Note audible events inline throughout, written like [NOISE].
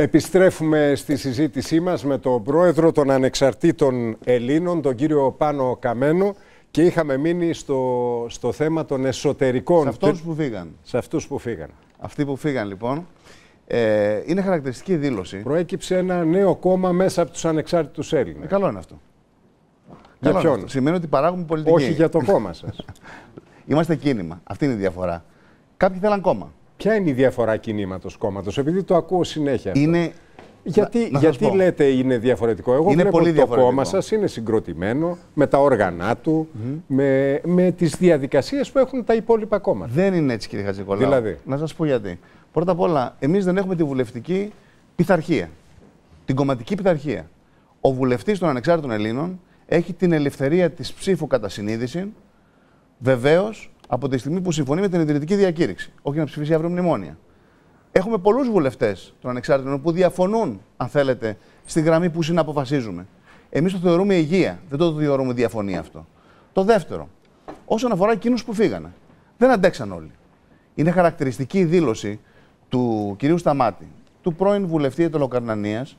Επιστρέφουμε στη συζήτησή μας με τον πρόεδρο των Ανεξαρτήτων Ελλήνων, τον κύριο Πάνο Καμένο και είχαμε μείνει στο, στο θέμα των εσωτερικών... Σε αυτούς που φύγαν. Σε αυτούς που φύγαν. Αυτοί που φύγαν λοιπόν. Ε, είναι χαρακτηριστική δήλωση. Προέκυψε ένα νέο κόμμα μέσα από τους ανεξάρτητους Έλληνες. Ε, καλό είναι αυτό. Για καλό ποιον; Είναι αυτό. Σημαίνει ότι παράγουμε πολιτική. Όχι για το κόμμα σας. [LAUGHS] Είμαστε κίνημα. Αυτή είναι η διαφορά. Κάποιοι θέλαν κόμμα. Ποια είναι η διαφορά κινήματος κόμματος, επειδή το ακούω συνέχεια. αυτό. Είναι Γιατί, να σας γιατί πω. λέτε είναι διαφορετικό; Εγώ Είναι βλέπω πολύ ότι το διαφορετικό. κόμμα σας είναι συγκροτημένο με τα όργανα του, με, με τις διαδικασίες που έχουν τα υπόλοιπα κόμματα. Δεν είναι έτσι, κύριε Χατζικολάου. Δηλαδή; Να σας πω γιατί. Πρώτα απ' όλα, εμείς δεν έχουμε τη βουλευτική πειθαρχία. Την κομματική πειθαρχία. Ο βουλευτής των ανεξάρτητων Ελλήνων έχει την ελευθερία της ψήφου κατά συνείδηση, βεβαίως από τη στιγμή που συμφωνεί με την ιδρυτική διακήρυξη. Όχι να ψηφίσει αύριο μνημόνια. Έχουμε πολλούς βουλευτές των ανεξάρτητων που διαφωνούν, αν θέλετε, στη γραμμή που συναποφασίζουμε. Εμείς το θεωρούμε υγεία. Δεν το θεωρούμε διαφωνία αυτό. Το δεύτερο, όσον αφορά εκείνους που φύγανε. Δεν αντέξαν όλοι. Είναι χαρακτηριστική η δήλωση του κυρίου Σταμάτη, του πρώην βουλευτή Ετωλοκαρνανίας,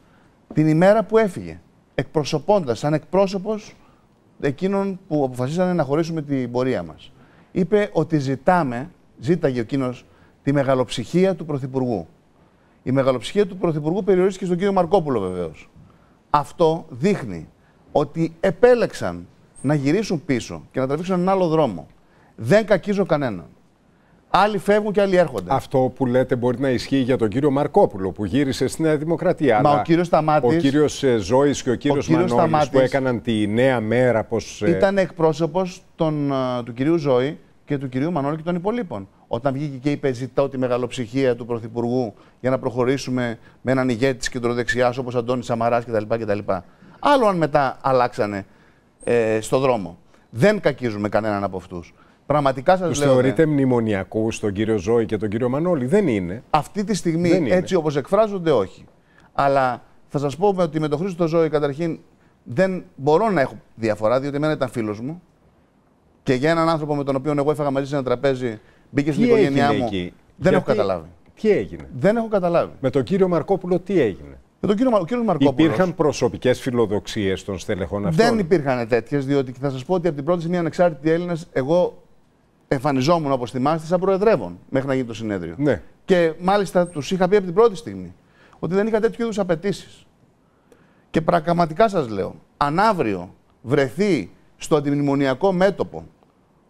την ημέρα που έφυγε, εκπροσωπώντας σαν εκπρόσωπος εκείνων που αποφασίσανε να χωρίσουμε την πορεία μας. Είπε ότι ζητάμε, ζήταγε εκείνο τη μεγαλοψυχία του Πρωθυπουργού. Η μεγαλοψυχία του Πρωθυπουργού περιορίστηκε στον κύριο Μαρκόπουλο βεβαίως. Αυτό δείχνει ότι επέλεξαν να γυρίσουν πίσω και να τραβήξουν έναν άλλο δρόμο. Δεν κακίζω κανέναν. Άλλοι φεύγουν και άλλοι έρχονται. Αυτό που λέτε μπορεί να ισχύει για τον κύριο Μαρκόπουλο που γύρισε στη Νέα Δημοκρατία. Μα αλλά ο κύριος Σταμάτης- Ο κύριος ε, Ζώης και ο κύριος, κύριος Μανώλης που Σταμάτης έκαναν τη νέα μέρα πως... ε, Ήταν εκπρόσωπος του κυρίου Ζώη και του κυρίου Μανώλη και των υπολείπων. Όταν βγήκε και είπε: Ζητάω τη μεγαλοψυχία του Πρωθυπουργού για να προχωρήσουμε με έναν ηγέτη της κεντροδεξιάς όπως Αντώνης Σαμαράς κτλ, κτλ. Άλλο αν μετά αλλάξανε ε, στο δρόμο. Δεν κακίζουμε κανέναν από αυτούς. Πραγματικά σας Τους λέω. ναι, θεωρείτε μνημονιακούς τον κύριο Ζώη και τον κύριο Μανώλη; Δεν είναι. Αυτή τη στιγμή, Δεν είναι. έτσι όπως εκφράζονται, όχι. Αλλά θα σας πω ότι με τον Χρήστο Ζώη, καταρχήν, δεν μπορώ να έχω διαφορά, διότι εμένα ήταν φίλος μου. Και για έναν άνθρωπο με τον οποίο εγώ έφαγα μαζί σε ένα τραπέζι, μπήκε στην Τι οικογένειά έγινε μου. εκεί; Δεν έχω Γιατί- καταλάβει. Τι έγινε; Δεν έχω καταλάβει. Με τον κύριο Μαρκόπουλο τι έγινε; Με τον κύριο, Μα- ο κύριος Μαρκόπουλος, Υπήρχαν προσωπικές φιλοδοξίες των στελεχών αυτών; δεν υπήρχαν τέτοιες, διότι θα σας πω ότι από την πρώτη στιγμή ανεξάρτητοι Έλληνες, εγώ εμφανιζόμουν όπως θυμάστε σαν προεδρεύων μέχρι να γίνει το συνέδριο. Ναι. Και μάλιστα τους είχα πει από την πρώτη στιγμή ότι δεν είχα τέτοιου είδους απαιτήσεις. Και πραγματικά σας λέω, αν αύριο βρεθεί στο αντιμνημονιακό μέτωπο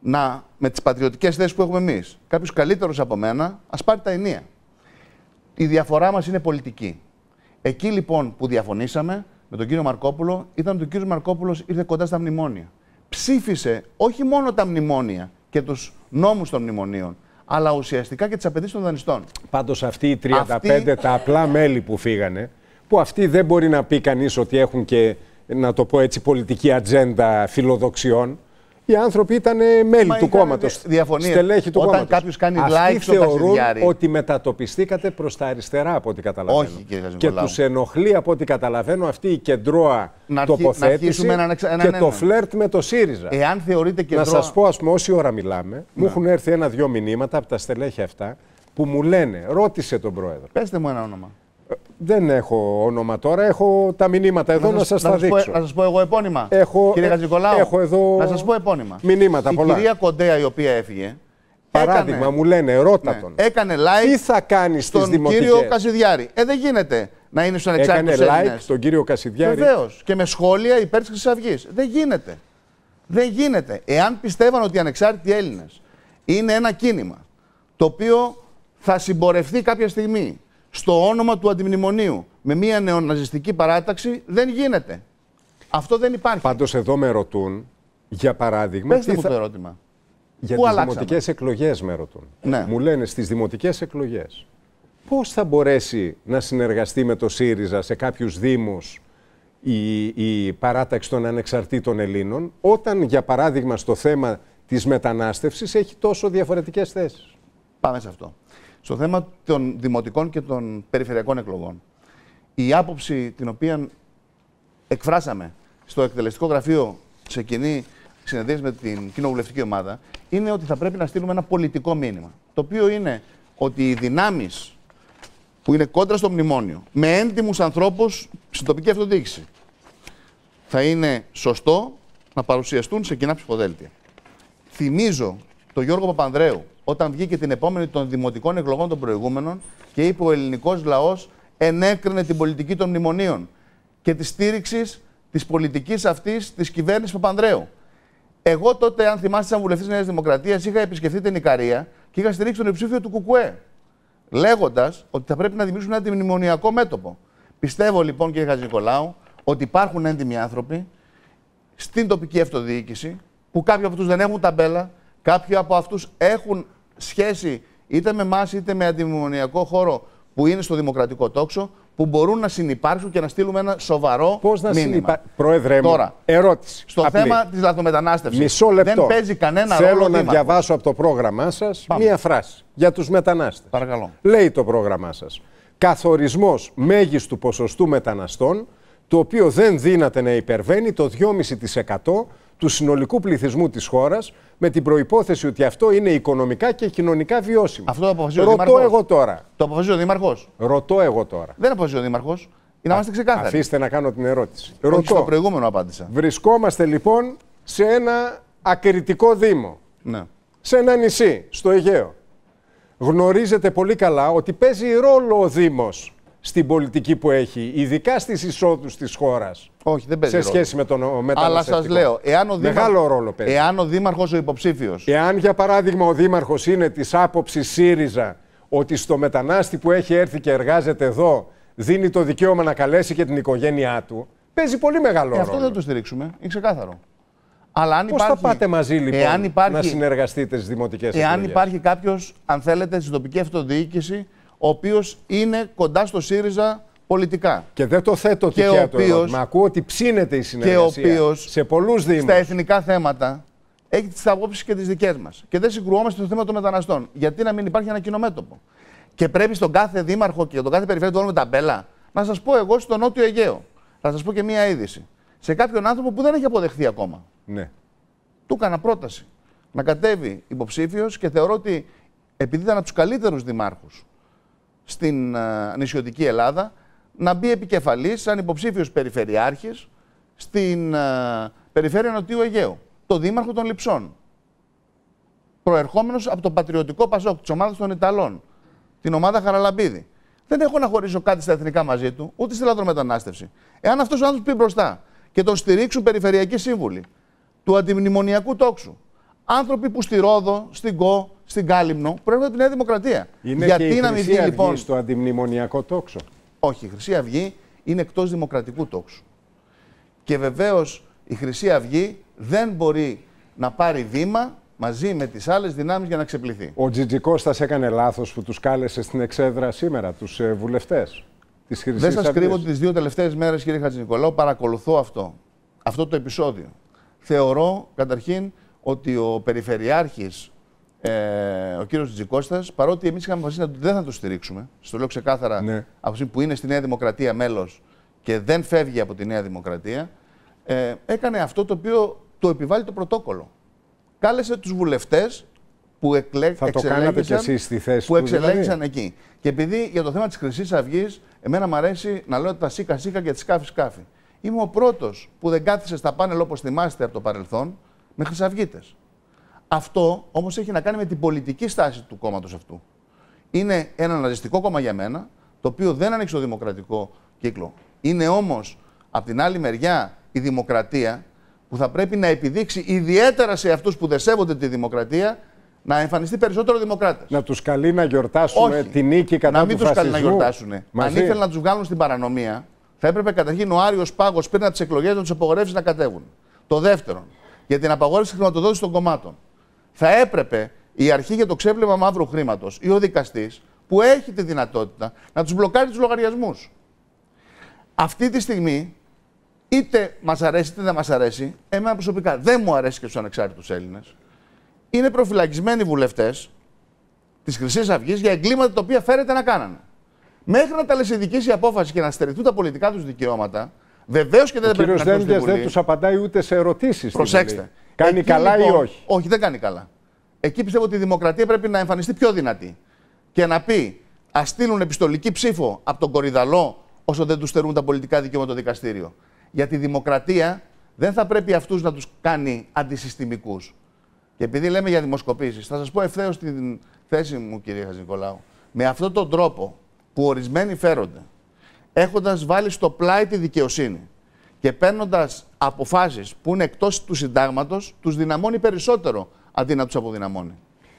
να, με τις πατριωτικές θέσεις που έχουμε εμείς, κάποιος καλύτερος από μένα, ας πάρει τα ενία. Η διαφορά μας είναι πολιτική. Εκεί λοιπόν που διαφωνήσαμε με τον κύριο Μαρκόπουλο ήταν ότι ο κύριος Μαρκόπουλος ήρθε κοντά στα μνημόνια. Ψήφισε όχι μόνο τα μνημόνια και τους νόμους των μνημονίων, αλλά ουσιαστικά και τις απαιτήσεις των δανειστών. Πάντως αυτοί οι 35 Αυτοί- τα απλά μέλη που φύγανε, που αυτοί δεν μπορεί να πει κανείς ότι έχουν και, να το πω έτσι, πολιτική ατζέντα φιλοδοξιών. Οι άνθρωποι ήταν μέλη Μα του ήταν κόμματος. διαφωνίες. Στελέχη του Όταν κόμματος. κάποιος κάνει Αυτοί like στο θεωρούν Κασιδιάρη. ότι μετατοπιστήκατε προς τα αριστερά, από ό,τι καταλαβαίνω. Όχι, κύριε Και Χατζηνικολάου. τους ενοχλεί, από ό,τι καταλαβαίνω, αυτή η κεντρώα Να αρχι- να τοποθέτηση αρχίσουμε έναν εξα- έναν και το έναν. φλερτ με το ΣΥΡΙΖΑ. Εάν θεωρείτε και Να σας πω, ας πούμε, όση ώρα μιλάμε, μου έχουν έρθει ένα-δυο μηνύματα από τα στελέχη αυτά που μου λένε, ρώτησε τον πρόεδρο. Πέστε μου ένα όνομα. Δεν έχω όνομα τώρα, έχω τα μηνύματα εδώ να, σας, τα σας δείξω. Πω, να σας πω εγώ επώνυμα. Έχω- Κύριε ε, Χατζικολάου, έχω εδώ να σας πω επώνυμα. μηνύματα η πολλά. κυρία Κοντέα η οποία έφυγε, Παράδειγμα, έκανε, μου λένε, ρώτα ναι, τον. έκανε like Τι θα κάνεις στις στον δημοτικές; κύριο Κασιδιάρη. Ε, δεν γίνεται να είναι στους Έκανε ανεξάρτητους like Έλληνες. τον κύριο Κασιδιάρη. Βεβαίως. Και με σχόλια υπέρ της Χρυσής Αυγής. Δεν γίνεται. Δεν γίνεται. Εάν πιστεύαν ότι οι ανεξάρτητοι Έλληνες είναι ένα κίνημα το οποίο θα συμπορευτεί κάποια στιγμή στο όνομα του αντιμνημονίου με μια νεοναζιστική παράταξη, δεν γίνεται. Αυτό δεν υπάρχει. Πάντως εδώ με ρωτούν, για παράδειγμα, Πέστε τι μου θα... το ερώτημα. για Πού τις αλλάξαμε; δημοτικές εκλογές με ρωτούν. Ναι. Μου λένε στις δημοτικές εκλογές πώς θα μπορέσει να συνεργαστεί με το ΣΥΡΙΖΑ σε κάποιους δήμους η, η παράταξη των ανεξαρτήτων Ελλήνων, όταν για παράδειγμα στο θέμα της μετανάστευσης έχει τόσο διαφορετικές θέσεις; Πάμε σε αυτό. Στο θέμα των δημοτικών και των περιφερειακών εκλογών. Η άποψη την οποία εκφράσαμε στο εκτελεστικό γραφείο σε κοινή συνεδρίαση με την κοινοβουλευτική ομάδα είναι ότι θα πρέπει να στείλουμε ένα πολιτικό μήνυμα. Το οποίο είναι ότι οι δυνάμεις που είναι κόντρα στο μνημόνιο, με έντιμους ανθρώπους στην τοπική αυτοδιοίκηση, θα είναι σωστό να παρουσιαστούν σε κοινά ψηφοδέλτια. Θυμίζω τον Γιώργο Παπανδρέου, όταν βγήκε την επόμενη των δημοτικών εκλογών των προηγούμενων και είπε ο ελληνικός λαός ενέκρινε την πολιτική των μνημονίων και της στήριξης της πολιτικής αυτής της κυβέρνησης Παπανδρέου. Εγώ τότε, αν θυμάστε, σαν βουλευτής Νέας Δημοκρατίας, είχα επισκεφθεί την Ικαρία και είχα στηρίξει τον υψήφιο του Κουκουέ. Λέγοντας ότι θα πρέπει να δημιουργήσουμε ένα αντιμνημονιακό μέτωπο. Πιστεύω λοιπόν, κύριε Χατζηνικολάου, ότι υπάρχουν έντιμοι άνθρωποι στην τοπική αυτοδιοίκηση που κάποιοι από αυτούς δεν έχουν ταμπέλα, κάποιοι από αυτούς έχουν σχέση είτε με εμάς είτε με αντιμνημονιακό χώρο που είναι στο δημοκρατικό τόξο, που μπορούν να συνεπάρξουν και να στείλουμε ένα σοβαρό Πώς να μήνυμα. συνυπά... Πρόεδρε μου, Τώρα, ερώτηση. Στο Απλή. θέμα της λαθρομετανάστευση. Μισό λεπτό. Δεν παίζει κανένα Θέλω ρόλο. ο να Δήμαρχος. διαβάσω από το πρόγραμμά σας μία φράση για τους μετανάστες. Παρακαλώ. Λέει το πρόγραμμά σας. Καθορισμός μέγιστου ποσοστού μεταναστών, το οποίο δεν δύναται να υπερβαίνει το 2,5% του συνολικού πληθυσμού της χώρας, με την προϋπόθεση ότι αυτό είναι οικονομικά και κοινωνικά βιώσιμο. Αυτό το αποφασίζει ο Ρωτώ Δήμαρχος. εγώ τώρα. Το αποφασίζει ο Δήμαρχος. Ρωτώ εγώ τώρα. Δεν αποφασίζει ο Δήμαρχος. Για να είμαστε ξεκάθαροι. Αφήστε να κάνω την ερώτηση. Όχι στο Ρωτώ. προηγούμενο απάντησα. Βρισκόμαστε λοιπόν σε ένα ακριτικό δήμο. Ναι. σε ένα νησί, στο Αιγαίο. Γνωρίζετε πολύ καλά ότι παίζει ρόλο ο Δήμος στην πολιτική που έχει, ειδικά στις εισόδους της χώρας, Όχι, δεν παίζει σε ρόλο. σχέση με τον Αλλά μεταναστευτικό. σα λέω, εάν ο, Μεγάλο ρόλο παίζει. εάν ο Δήμαρχος ο υποψήφιο. Εάν για παράδειγμα ο Δήμαρχος είναι της άποψης ΣΥΡΙΖΑ ότι στο μετανάστη που έχει έρθει και εργάζεται εδώ δίνει το δικαίωμα να καλέσει και την οικογένειά του, παίζει πολύ μεγάλο Ε, ρόλο. αυτό δεν το στηρίξουμε. Είναι ξεκάθαρο. Αλλά αν Πώς υπάρχει, θα πάτε μαζί λοιπόν εάν υπάρχει, να συνεργαστείτε στις δημοτικές Εάν εκλογές; υπάρχει κάποιος, αν θέλετε, στην τοπική αυτοδιοίκηση, ο οποίος είναι κοντά στο ΣΥΡΙΖΑ πολιτικά. Και δεν το θέτω Και τυχαία ο το οποίος- ερώτημα. Ακούω ότι ψήνεται η Και ο συνεργασία οποίος σε πολλούς δήμους. στα εθνικά θέματα έχει τις απόψεις και τις δικές μας. Και δεν συγκρουόμαστε στο θέμα των μεταναστών. Γιατί να μην υπάρχει ένα κοινό μέτωπο. Και πρέπει στον κάθε δήμαρχο και τον κάθε περιφέρεια του όλου με ταμπέλα να σας πω εγώ στο Νότιο Αιγαίο. Θα σας πω και μία είδηση. Σε κάποιον άνθρωπο που δεν έχει αποδεχθεί ακόμα. Ναι. Του έκανα πρόταση να κατέβει υποψήφιος και θεωρώ ότι επειδή ήταν από τους καλύτερους δημάρχους στην α, νησιωτική Ελλάδα, να μπει επικεφαλής σαν υποψήφιος περιφερειάρχης στην α, περιφέρεια Νοτιού Αιγαίου. Το δήμαρχο των Λιψών. Προερχόμενος από το πατριωτικό Πασόκ της ομάδας των Ιταλών. Την ομάδα Χαραλαμπίδη. Δεν έχω να χωρίσω κάτι στα εθνικά μαζί του, ούτε στη λαθρομετανάστευση. Εάν αυτός ο άνθρωπος πει μπροστά και τον στηρίξουν περιφερειακοί σύμβουλοι του αντιμνημονιακού τόξου, άνθρωποι που στη Ρόδο, στην Κο, στην Κάλυμνο προέρχονται από τη Νέα Δημοκρατία. Είναι Γιατί και η να μην Χρυσή βγει Αυγή λοιπόν. στο αντιμνημονιακό τόξο. Όχι, η Χρυσή Αυγή είναι εκτός δημοκρατικού τόξου. Και βεβαίως η Χρυσή Αυγή δεν μπορεί να πάρει βήμα μαζί με τις άλλες δυνάμεις για να ξεπληθεί. Ο Τζιτζικώστας έκανε λάθος που τους κάλεσε στην εξέδρα σήμερα, τους ε, βουλευτές της Χρυσής Δεν σας Αυγής. κρύβω ότι τις δύο τελευταίες μέρες, κύριε Χατζηνικολάου, παρακολουθώ αυτό. Αυτό το επεισόδιο. Θεωρώ καταρχήν ότι ο Περιφερειάρχης, ε, ο κύριος Τζικώστας, παρότι εμείς είχαμε αποφασίσει ότι δεν θα το στηρίξουμε, στο λέω ξεκάθαρα, Ναι. από τη στιγμή που είναι στη Νέα Δημοκρατία μέλος και δεν φεύγει από τη Νέα Δημοκρατία, ε, έκανε αυτό το οποίο το επιβάλλει το πρωτόκολλο. Κάλεσε τους βουλευτές που εκλέ... Θα το κάνατε κι εξελέγησαν- εσείς στη θέση που του, δηλαδή; εξελέγησαν εκεί. Και επειδή για το θέμα της Χρυσής Αυγής, εμένα μου αρέσει να λέω τα σίκα σίκα και τη σκάφη σκάφη. Είμαι ο πρώτος που δεν κάθισε στα πάνελ όπως θυμάστε από το παρελθόν με χρυσαυγίτες. Αυτό όμως έχει να κάνει με την πολιτική στάση του κόμματος αυτού. Είναι ένα ναζιστικό κόμμα για μένα, το οποίο δεν ανήκει στο δημοκρατικό κύκλο. Είναι όμως από την άλλη μεριά η δημοκρατία που θα πρέπει να επιδείξει ιδιαίτερα σε αυτούς που δεν σέβονται τη δημοκρατία να εμφανιστεί περισσότερο δημοκράτες. Να τους καλεί να γιορτάσουμε Όχι. τη νίκη κατά να μην του τους καλεί να φασισμού. γιορτάσουν. Αν Μαζί. ήθελαν να τους βγάλουν στην παρανομία, θα έπρεπε καταρχήν ο Άριος Πάγος πριν από τις εκλογές να τους απογορεύσει να κατέβουν. Το δεύτερον, για την απαγόρευση χρηματοδότησης των κομμάτων. Θα έπρεπε η αρχή για το ξέπλυμα μαύρου χρήματος ή ο δικαστής που έχει τη δυνατότητα να τους μπλοκάρει τους λογαριασμούς. Αυτή τη στιγμή, είτε μας αρέσει είτε δεν μας αρέσει, εμένα προσωπικά δεν μου αρέσει και στους ανεξάρτητους Έλληνες, είναι προφυλακισμένοι βουλευτές της Χρυσής Αυγής για εγκλήματα τα οποία φέρεται να κάνανε. Μέχρι να ταλαισιδικήσει η απόφαση και να στερηθούν τα πολιτικά τους δικαιώματα, βεβαίως και δεν Ο πρέπει κύριος να έρθουν στη Δένδιας δεν Βουλή. τους απαντάει ούτε σε ερωτήσεις. στη Προσέξτε. Βουλή. Κάνει Εκεί, καλά ή λοιπόν, όχι; δεν κάνει καλά. Εκεί πιστεύω ότι η δημοκρατία πρέπει να εμφανιστεί πιο δυνατή και να πει Α στείλουν επιστολική ψήφο από τον Κορυδαλό όσο δεν τους στερούν τα πολιτικά δικαιώματα το δικαστήριο. Για τη δημοκρατία δεν θα πρέπει αυτούς να τους κάνει αντισυστημικούς. Και επειδή λέμε για δημοσκοπήσεις, θα σας πω ευθέως την θέση μου, κύριε Χαζηνικολάου. Με αυτόν τον τρόπο που ορισμένοι φέρονται, έχοντας βάλει στο πλάι τη δικαιοσύνη και παίρνοντας αποφάσεις που είναι εκτός του συντάγματος, τους δυναμώνει περισσότερο αντί να τους αποδυναμώνει.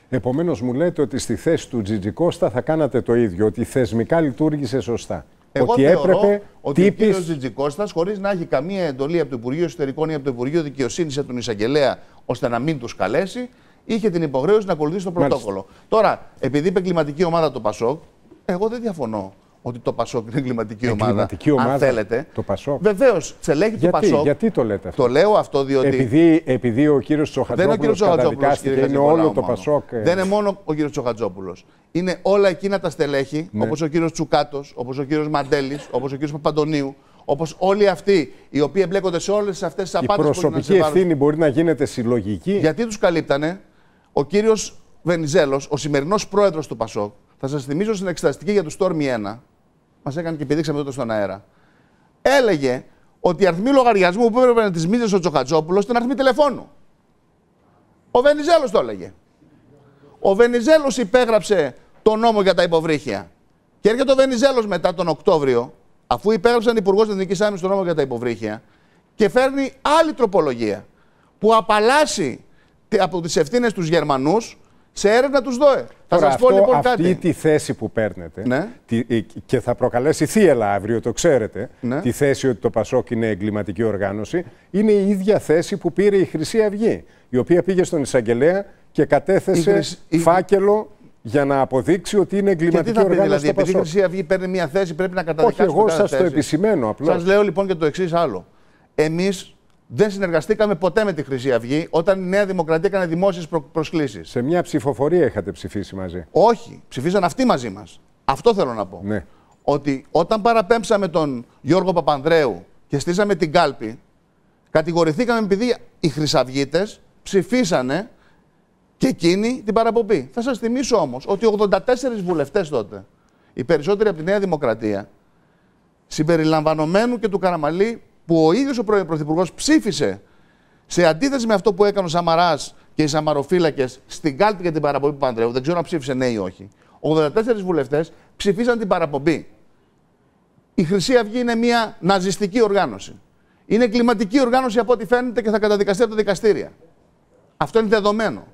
Επομένως, μου λέτε ότι στη θέση του Τζιτζικώστα θα κάνατε το ίδιο, ότι θεσμικά λειτουργήσε σωστά. Εγώ ότι έπρεπε ότι τύπης... ο κ. Τζιτζικώστας, χωρίς να έχει καμία εντολή από το Υπουργείο Εσωτερικών ή από το Υπουργείο Δικαιοσύνης ή τον εισαγγελέα, ώστε να μην τους καλέσει, είχε την υποχρέωση να ακολουθήσει το πρωτόκολλο. Μάλιστα. Τώρα, επειδή είπε κλιματική ομάδα το Πασόκ, εγώ δεν διαφωνώ ότι το Πασόκ είναι εγκληματική ομάδα. ομάδα. Αν θέλετε. Το Πασόκ. Βεβαίως, τσελέχη του Πασόκ. Γιατί το λέτε αυτό; Το λέω αυτό διότι. Επειδή, επειδή ο κύριος Τσοχατζόπουλος καταδικάστηκε, είναι όλο το Πασόκ. Ε. Δεν είναι μόνο ο κύριος Τσοχατζόπουλος. Είναι όλα εκείνα τα στελέχη, ναι. όπως ο κύριος Τσουκάτος, όπως ο κύριος Μαντέλης, όπως ο κύριος Παπαντονίου, όπως όλοι αυτοί οι οποίοι εμπλέκονται σε όλες αυτές τις απάτε που Η προσωπική ευθύνη μπορεί να γίνεται συλλογική. Γιατί τους καλύπτανε; Ο κύριος Βενιζέλος, ο σημερινός πρόεδρος του Πασόκ, θα σας θυμίσω στην εξεταστική για τους Στόρμι 1, μας έκανε και επιδείξαμε τότε στον αέρα. Έλεγε ότι η αριθμή λογαριασμού που έπρεπε να τη μίζε ο Τσοχατζόπουλο ήταν αριθμή τηλεφώνου. Ο Βενιζέλος το έλεγε. Ο Βενιζέλος υπέγραψε το νόμο για τα υποβρύχια. Και έρχεται ο Βενιζέλος μετά τον Οκτώβριο, αφού υπέγραψαν υπουργός της Εθνικής Άμυνας το νόμο για τα υποβρύχια, και φέρνει άλλη τροπολογία που απαλλάσσει από τις ευθύνες τους Γερμανούς σε έρευνα τους ΔΟΕ. Θα σας πω λοιπόν αυτή κάτι. Αυτή τη θέση που παίρνετε ναι. τη, και θα προκαλέσει θύελα αύριο, το ξέρετε, ναι. τη θέση ότι το Πασόκ είναι εγκληματική οργάνωση, είναι η ίδια θέση που πήρε η Χρυσή Αυγή, η οποία πήγε στον εισαγγελέα και κατέθεσε η φάκελο για να αποδείξει ότι είναι εγκληματική και τι οργάνωση. Δηλαδή, επειδή η Χρυσή Αυγή παίρνει μια θέση, πρέπει να καταδικάσει. Όχι, εγώ σας το επισημαίνω απλώς. Σας λέω λοιπόν και το εξής άλλο. Εμείς δεν συνεργαστήκαμε ποτέ με τη Χρυσή Αυγή όταν η Νέα Δημοκρατία έκανε δημόσιες προ... προσκλήσεις. Σε μια ψηφοφορία είχατε ψηφίσει μαζί. Όχι, ψηφίσαν αυτοί μαζί μας. Αυτό θέλω να πω. Ναι. Ότι όταν παραπέμψαμε τον Γιώργο Παπανδρέου και στήσαμε την κάλπη, κατηγορηθήκαμε επειδή οι Χρυσαυγίτες ψηφίσανε και εκείνη την παραπομπή. Θα σας θυμίσω όμως ότι 84 βουλευτές τότε, οι περισσότεροι από τη Νέα Δημοκρατία, συμπεριλαμβανομένου και του Καραμαλή, που ο ίδιος ο πρώην Πρωθυπουργός ψήφισε σε αντίθεση με αυτό που έκανε ο Σαμαράς και οι Σαμαροφύλακες στην κάλπη για την παραπομπή του Παντρέου, δεν ξέρω αν ψήφισε ναι ή όχι. 84 βουλευτές ψηφίσαν την παραπομπή. Η Χρυσή Αυγή είναι μια ναζιστική οργάνωση. Είναι κλιματική οργάνωση από ό,τι φαίνεται και θα καταδικαστεί από τα δικαστήρια. Αυτό είναι δεδομένο.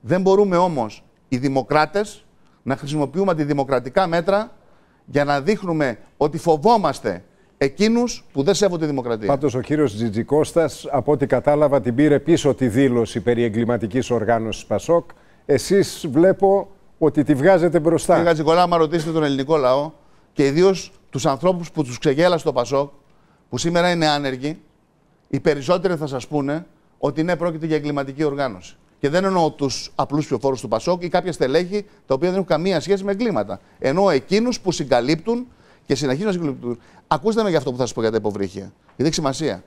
Δεν μπορούμε όμως οι δημοκράτες να χρησιμοποιούμε αντιδημοκρατικά μέτρα για να δείχνουμε ότι φοβόμαστε εκείνους που δεν σέβονται τη δημοκρατία. Πάντως ο κύριος Τζιτζικώστας, από ό,τι κατάλαβα, την πήρε πίσω τη δήλωση περί εγκληματικής οργάνωσης Πασόκ. Εσείς βλέπω ότι τη βγάζετε μπροστά. Κύριε Τζικολά, άμα ρωτήσετε τον ελληνικό λαό και ιδίως τους ανθρώπους που τους ξεγέλασε το Πασόκ, που σήμερα είναι άνεργοι, οι περισσότεροι θα σας πούνε ότι ναι, πρόκειται για εγκληματική οργάνωση. Και δεν εννοώ τους απλούς ψηφοφόρους του Πασόκ ή κάποια στελέχη τα οποία δεν έχουν καμία σχέση με εγκλήματα. Εννοώ εκείνους που συγκαλύπτουν και συνεχίζουν να συγκαλύπτουν. Ακούστε με για αυτό που θα σας πω για τα υποβρύχια. Γιατί έχει σημασία.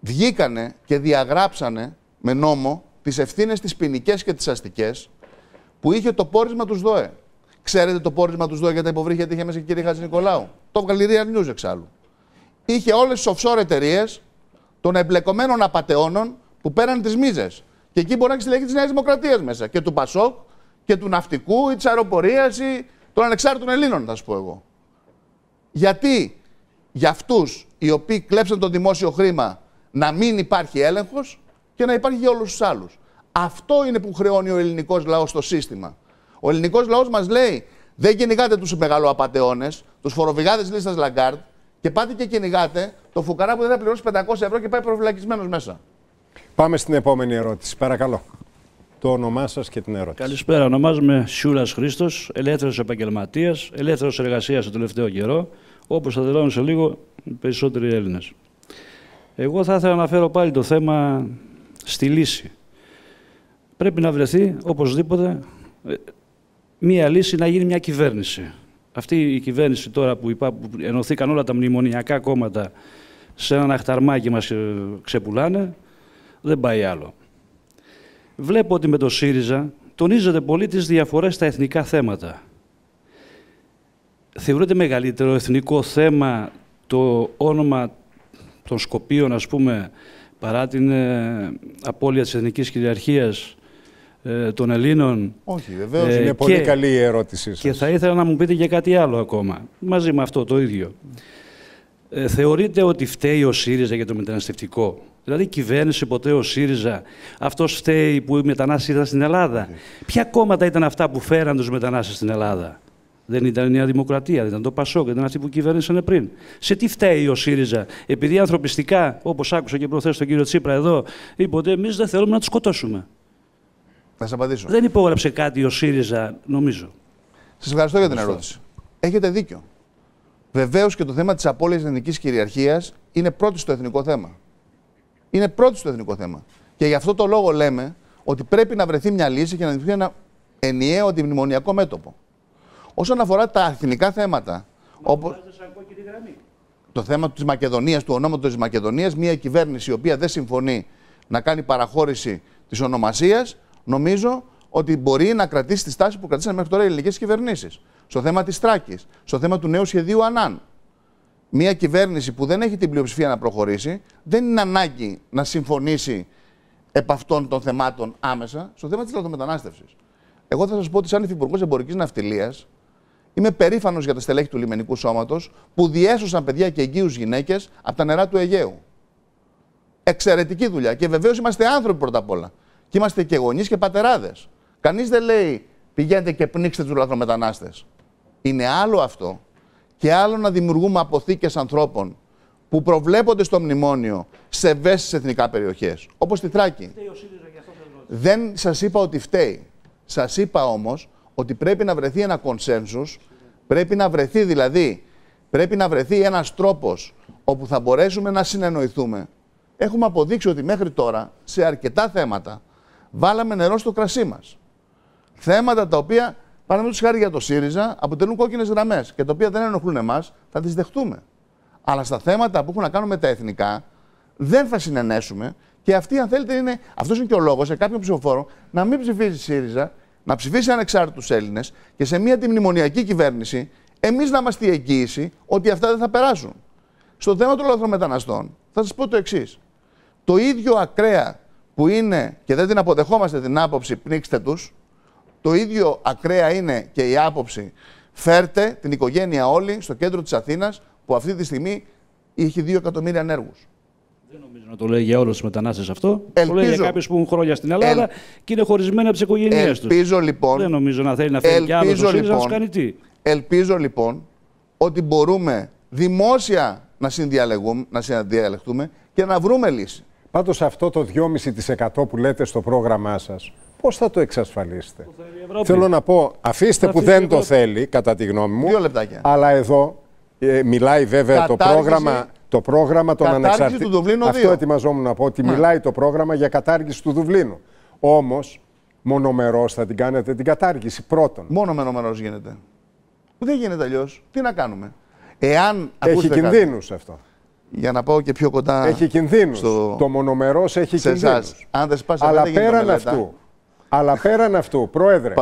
Βγήκανε και διαγράψανε με νόμο τις ευθύνες τις ποινικές και τις αστικές που είχε το πόρισμα τους ΔΟΕ. Ξέρετε το πόρισμα τους ΔΟΕ για τα υποβρύχια τι είχε μέσα και η κυρία Χατζη Νικολάου; Το βγάλει Real News εξάλλου. Είχε όλες τις offshore εταιρείες των εμπλεκομένων απαταιώνων που πέραν τις μίζες. Και εκεί μπορεί να έχεις τη λέγη της Νέας Δημοκρατίας μέσα. Και του Πασόκ και του ναυτικού ή της αεροπορίας ή των ανεξάρτητων Ελλήνων, θα σου πω εγώ. Γιατί για αυτούς οι οποίοι κλέψαν το δημόσιο χρήμα να μην υπάρχει έλεγχος και να υπάρχει για όλους τους άλλους. Αυτό είναι που χρεώνει ο ελληνικός λαός στο σύστημα. Ο ελληνικός λαός μας λέει: Δεν κυνηγάτε τους μεγαλοαπατεώνες, τους φοροφυγάδες λίστας Λαγκάρντ και πάτε και κυνηγάτε το φουκαρά που δεν θα πληρώσει 500 ευρώ και πάει προφυλακισμένος μέσα. Πάμε στην επόμενη ερώτηση. Παρακαλώ. Το όνομά σας και την ερώτηση. Καλησπέρα. Ονομάζομαι Σιούρας Χρήστος, ελεύθερος επαγγελματίας, ελεύθερος εργασίας το τελευταίο καιρό, όπως θα δηλώνουν σε λίγο οι περισσότεροι Έλληνες. Εγώ θα ήθελα να φέρω πάλι το θέμα στη λύση. Πρέπει να βρεθεί οπωσδήποτε ε, μία λύση να γίνει μια κυβέρνηση. Αυτή η κυβέρνηση τώρα που, υπά, που ενωθήκαν όλα τα μνημονιακά κόμματα σε ένα αχταρμάκι μας ε, ξεπουλάνε, δεν πάει άλλο. Βλέπω ότι με το ΣΥΡΙΖΑ τονίζεται πολύ τις διαφορές στα εθνικά θέματα. θεωρείται μεγαλύτερο εθνικό θέμα το όνομα των Σκοπίων, ας πούμε, παρά την ε, απώλεια της εθνικής κυριαρχίας ε, των Ελλήνων. Όχι, βεβαίως. Ε, είναι πολύ καλή η ερώτησή σας. Και θα ήθελα να μου πείτε και κάτι άλλο ακόμα, μαζί με αυτό το ίδιο. Ε, θεωρείτε ότι φταίει ο ΣΥΡΙΖΑ για το μεταναστευτικό; Δηλαδή, η κυβέρνηση ποτέ ο ΣΥΡΙΖΑ, αυτός φταίει που οι μετανάστες ήρθαν στην Ελλάδα. Ποια κόμματα ήταν αυτά που φέραν τους μετανάστες στην Ελλάδα; Δεν ήταν η Νέα Δημοκρατία, δεν ήταν το Πασόκ, δεν ήταν αυτοί που κυβέρνησαν πριν. Σε τι φταίει ο ΣΥΡΙΖΑ, επειδή ανθρωπιστικά, όπως άκουσα και προθέσει τον κύριο Τσίπρα εδώ, είπε ότι εμείς δεν θέλουμε να τους σκοτώσουμε. Θα σα απαντήσω. Δεν υπόγραψε κάτι ο ΣΥΡΙΖΑ, νομίζω. Σας ευχαριστώ για την ερώτηση. Έχετε δίκιο. Βεβαίως και το θέμα της απώλειας εθνικής κυριαρχίας είναι πρώτη στο εθνικό θέμα. Είναι πρώτη στο εθνικό θέμα. Και γι' αυτό το λόγο λέμε ότι πρέπει να βρεθεί μια λύση και να δημιουργηθεί ένα ενιαίο αντιμνημονιακό μέτωπο. Όσον αφορά τα εθνικά θέματα, όπω. Το θέμα της Μακεδονίας, του ονόματος της Μακεδονίας, μια κυβέρνηση η οποία δεν συμφωνεί να κάνει παραχώρηση της ονομασίας, νομίζω ότι μπορεί να κρατήσει τη στάση που κρατήσαν μέχρι τώρα οι ελληνικές κυβερνήσεις. Στο θέμα της Τράκης, στο θέμα του νέου σχεδίου Ανάν. Μια κυβέρνηση που δεν έχει την πλειοψηφία να προχωρήσει, δεν είναι ανάγκη να συμφωνήσει επ' αυτών των θεμάτων άμεσα στο θέμα της λαθρομετανάστευσης. Εγώ θα σας πω ότι, σαν Υφυπουργός Εμπορικής Ναυτιλίας, είμαι περήφανος για τα στελέχη του λιμενικού σώματος που διέσωσαν παιδιά και εγγύους γυναίκες από τα νερά του Αιγαίου. Εξαιρετική δουλειά. Και βεβαίως είμαστε άνθρωποι πρώτα απ' όλα. Και είμαστε και γονείς και πατεράδες. Κανείς δεν λέει πηγαίνετε και πνίξτε τους λαθρομετανάστες. Είναι άλλο αυτό και άλλο να δημιουργούμε αποθήκες ανθρώπων που προβλέπονται στο μνημόνιο σε ευαίσθητες εθνικά περιοχές, όπως τη Θράκη. Δεν σας είπα ότι φταίει. Σας είπα όμως ότι πρέπει να βρεθεί ένα κονσένσους, πρέπει να βρεθεί δηλαδή, πρέπει να βρεθεί ένας τρόπος όπου θα μπορέσουμε να συνεννοηθούμε. Έχουμε αποδείξει ότι μέχρι τώρα σε αρκετά θέματα βάλαμε νερό στο κρασί μας. Θέματα τα οποία, παραδείγματος χάρη για το ΣΥΡΙΖΑ, αποτελούν κόκκινες γραμμές και τα οποία δεν ενοχλούν εμάς, θα τις δεχτούμε. Αλλά στα θέματα που έχουν να κάνουν με τα εθνικά, δεν θα συνενέσουμε και αυτή, αν θέλετε, είναι, αυτός είναι και ο λόγος σε κάποιον ψηφοφόρο να μην ψηφίζει ΣΥΡΙΖΑ να ψηφίσει ανεξάρτητους Έλληνες και σε μια αντιμνημονιακή κυβέρνηση εμείς να είμαστε η εγγύηση ότι αυτά δεν θα περάσουν. Στο θέμα των λαθρομεταναστών θα σας πω το εξής. Το ίδιο ακραία που είναι και δεν την αποδεχόμαστε την άποψη πνίξτε τους, το ίδιο ακραία είναι και η άποψη φέρτε την οικογένεια όλη στο κέντρο της Αθήνας που αυτή τη στιγμή έχει 2 εκατομμύρια ανέργους. Δεν νομίζω να το λέει για όλους τους μετανάστες αυτό. Ελπίζω, το λέει για κάποιους που έχουν χρόνια στην Ελλάδα ελ... και είναι χωρισμένοι από τις οικογένειές τους. Ελπίζω λοιπόν. Δεν νομίζω να θέλει να φέρει κι άλλος λοιπόν, να τους κάνει τι. Ελπίζω λοιπόν ότι μπορούμε δημόσια να, να συνδιαλεχτούμε και να βρούμε λύση. Πάντως αυτό το 2,5% που λέτε στο πρόγραμμά σας, πώς θα το εξασφαλίσετε; Το Θέλω να πω, αφήστε που δεν το θέλει, κατά τη γνώμη μου. Δύο λεπτάκια. Αλλά εδώ ε, μιλάει βέβαια το πρόγραμμα το πρόγραμμα των ανεξαρτήτων. Αυτό ετοιμαζόμουν να πω ότι ναι. μιλάει το πρόγραμμα για κατάργηση του Δουβλίνου. Όμως, μονομερός θα την κάνετε την κατάργηση πρώτον. Μόνο μονομερός γίνεται. Δεν γίνεται αλλιώς. Τι να κάνουμε; Εάν. Έχει κινδύνους αυτό. Για να πάω και πιο κοντά. Έχει κινδύνους. Στο... Το μονομερός έχει κινδύνους. Αν δεν σπάσει Αλλά πέραν αυτού. Αλλά πέραν αυτού, Πρόεδρε,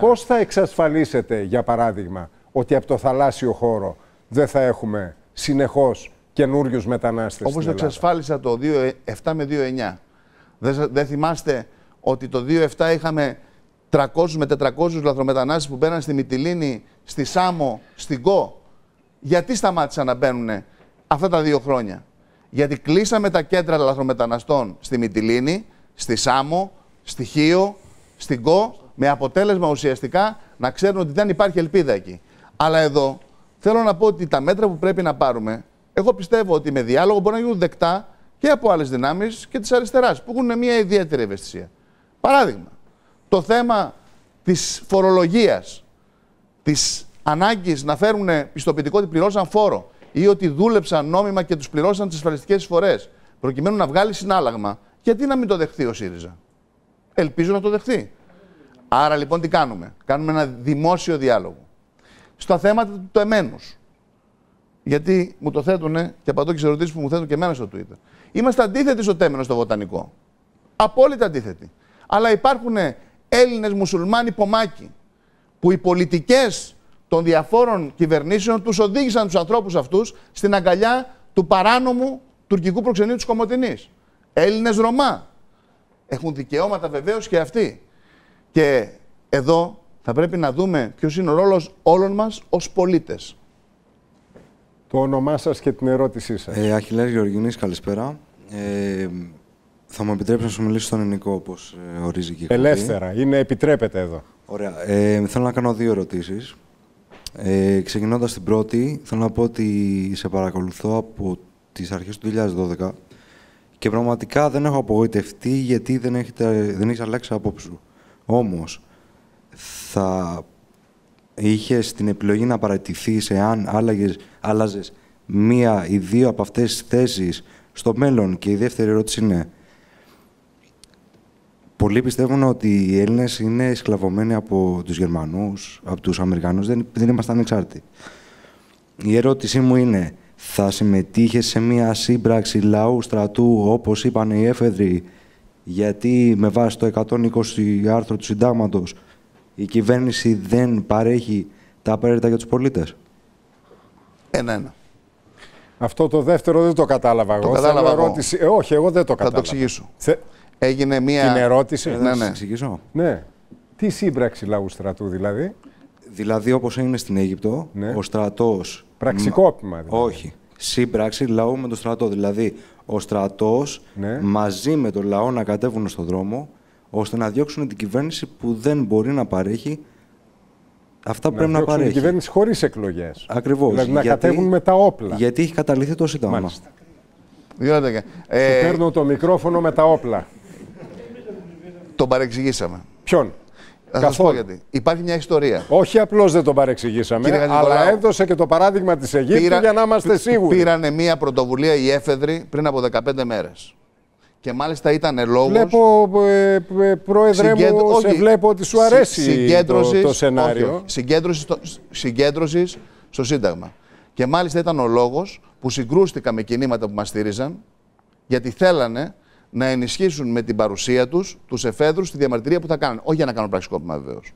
πώς, θα εξασφαλίσετε, για παράδειγμα, ότι από το θαλάσσιο χώρο δεν θα έχουμε συνεχώς καινούριους μετανάστες. Όπως το εξασφάλισα το 2007 με 2009. Δεν, δεν θυμάστε ότι το 2007 είχαμε 300 με 400 λαθρομετανάστες που μπαίναν στη Μυτιλίνη, στη Σάμο, στην Κο; Γιατί σταμάτησαν να μπαίνουν αυτά τα δύο χρόνια; Γιατί κλείσαμε τα κέντρα λαθρομεταναστών στη Μυτιλίνη, στη Σάμο, στη Χίο, στην Κο, με αποτέλεσμα ουσιαστικά να ξέρουν ότι δεν υπάρχει ελπίδα εκεί. Αλλά εδώ Θέλω να πω ότι τα μέτρα που πρέπει να πάρουμε, εγώ πιστεύω ότι με διάλογο μπορεί να γίνουν δεκτά και από άλλες δυνάμεις και της αριστεράς, που έχουν μια ιδιαίτερη ευαισθησία. Παράδειγμα, το θέμα της φορολογίας, της ανάγκης να φέρουν πιστοποιητικό ότι πληρώσαν φόρο ή ότι δούλεψαν νόμιμα και τους πληρώσαν τις ασφαλιστικές εισφορές, προκειμένου να βγάλει συνάλλαγμα, γιατί να μην το δεχθεί ο ΣΥΡΙΖΑ; Ελπίζω να το δεχθεί. Άρα λοιπόν τι κάνουμε; Κάνουμε ένα δημόσιο διάλογο στα θέματα του εμένους. Γιατί μου το θέτουν και απαντώ και σε ερωτήσεις που μου θέτουν και εμένα στο Twitter. Είμαστε αντίθετοι στο τέμενο στο βοτανικό. Απόλυτα αντίθετοι. Αλλά υπάρχουν Έλληνες μουσουλμάνοι πομάκι που οι πολιτικές των διαφόρων κυβερνήσεων τους οδήγησαν τους ανθρώπους αυτούς στην αγκαλιά του παράνομου τουρκικού προξενείου της Κομωτινής. Έλληνες Ρωμά. Έχουν δικαιώματα βεβαίως και αυτοί. Και εδώ θα πρέπει να δούμε ποιος είναι ο ρόλος όλων μας ως πολίτες. Το όνομά σας και την ερώτησή σας. Ε, Αχιλέας Γεωργινής, καλησπέρα. Ε, θα μου επιτρέψεις να σου μιλήσω στον ελληνικό, όπως ε, ορίζει και η Ελεύθερα. Είναι επιτρέπεται εδώ. Ωραία. Ε, θέλω να κάνω δύο ερωτήσεις. Ε, ξεκινώντας την πρώτη, θέλω να πω ότι σε παρακολουθώ από τις αρχές του 2012 και πραγματικά δεν έχω απογοητευτεί γιατί δεν, έχετε, δεν έχεις αλλάξει απόψη σου. Όμως, θα είχες την επιλογή να παρατηθείς εάν άλλαγες, άλλαζες μία ή δύο από αυτές τις θέσεις στο μέλλον και η δεύτερη ερώτηση είναι Πολλοί πιστεύουν ότι οι Έλληνες είναι σκλαβωμένοι από τους Γερμανούς, από τους Αμερικανούς, δεν, δεν ήμασταν ανεξάρτητοι. Η ερώτησή μου είναι, θα συμμετείχε σε μια σύμπραξη λαού στρατού, όπως είπαν οι έφεδροι, γιατί με βάση το 120 άρθρο του συντάγματος η κυβέρνηση δεν παρέχει τα απαραίτητα για τους πολίτες. Ένα-ένα. Αυτό το δεύτερο δεν το κατάλαβα Το εγώ. κατάλαβα Θέλω εγώ. ερώτηση... Ε, όχι, εγώ δεν το Θα κατάλαβα. το εξηγήσω. Θε... Έγινε μία. Την ερώτηση; Ε, Ναι, να σας ναι. εξηγήσω. Ναι. Τι σύμπραξη λαού στρατού δηλαδή; Δηλαδή, όπως έγινε στην Αίγυπτο, Ναι. ο στρατός. Πραξικόπημα δηλαδή. Όχι. Σύμπραξη λαού με τον στρατό. Δηλαδή, ο στρατός Ναι. μαζί με τον λαό να κατέβουν στον δρόμο ώστε να διώξουν την κυβέρνηση που δεν μπορεί να παρέχει αυτά που Να πρέπει να διώξουν την παρέχει. κυβέρνηση χωρίς εκλογές. Ακριβώς. Δηλαδή να κατέβουν με τα όπλα. Γιατί έχει καταληθεί το Σύνταγμα. Μάλιστα. Δύο λεπτά. Του Ε, παίρνω το μικρόφωνο με τα όπλα. τον παρεξηγήσαμε. Ποιον; Θα σας πω Καθόλου. γιατί. Υπάρχει μια ιστορία. Όχι απλώς δεν τον παρεξηγήσαμε, Κύριε αλλά Χατζηνικολάου, έδωσε και το παράδειγμα της Αιγύπτου Πήρα- για να είμαστε σίγουροι. Πήρανε μια πρωτοβουλία οι έφεδροι πριν από 15 μέρες. Και μάλιστα ήταν λόγος. Βλέπω, ε, ε, πρόεδρε μου, σε βλέπω ότι σου αρέσει το, το σενάριο. Συγκέντρωσης, στο, συγκέντρωσης στο Σύνταγμα. Και μάλιστα ήταν ο λόγος που συγκρούστηκα με κινήματα που μας στήριζαν, γιατί θέλανε να ενισχύσουν με την παρουσία τους τους εφέδρους στη διαμαρτυρία που θα κάνουν. Όχι για να κάνουν πραξικόπημα βεβαίως.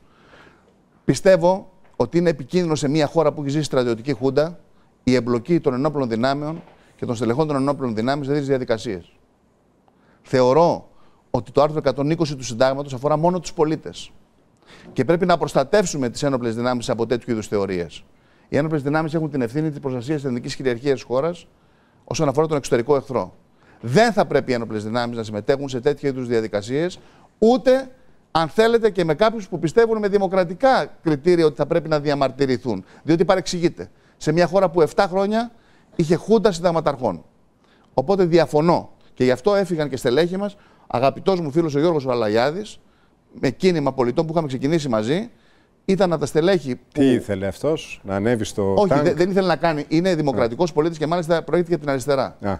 Πιστεύω ότι είναι επικίνδυνο σε μια χώρα που έχει ζήσει στρατιωτική χούντα η εμπλοκή των ενόπλων δυνάμεων και των στελεχών των ενόπλων δυνάμεων σε τέτοιες διαδικασίες. Θεωρώ ότι το άρθρο 120 του Συντάγματος αφορά μόνο τους πολίτες. Και πρέπει να προστατεύσουμε τις ένοπλες δυνάμεις από τέτοιου είδους θεωρίες. Οι ένοπλες δυνάμεις έχουν την ευθύνη της προστασίας της εθνικής κυριαρχίας της χώρας όσον αφορά τον εξωτερικό εχθρό. Δεν θα πρέπει οι ένοπλες δυνάμεις να συμμετέχουν σε τέτοιου είδους διαδικασίες, ούτε αν θέλετε και με κάποιους που πιστεύουν με δημοκρατικά κριτήρια ότι θα πρέπει να διαμαρτυρηθούν. Διότι παρεξηγείται. Σε μια χώρα που 7 χρόνια είχε χούντα συνταγματαρχών. Οπότε διαφωνώ. Και γι' αυτό έφυγαν και στελέχοι μας, αγαπητός μου φίλος ο Γιώργος Βαλαγιάδη, με κίνημα πολιτών που είχαμε ξεκινήσει μαζί, ήταν από τα στελέχη που. Τι ήθελε αυτός, να ανέβει στο Όχι, τάγκ; δεν, δεν ήθελε να κάνει. Είναι δημοκρατικός πολίτης και μάλιστα προέρχεται από την αριστερά. Α,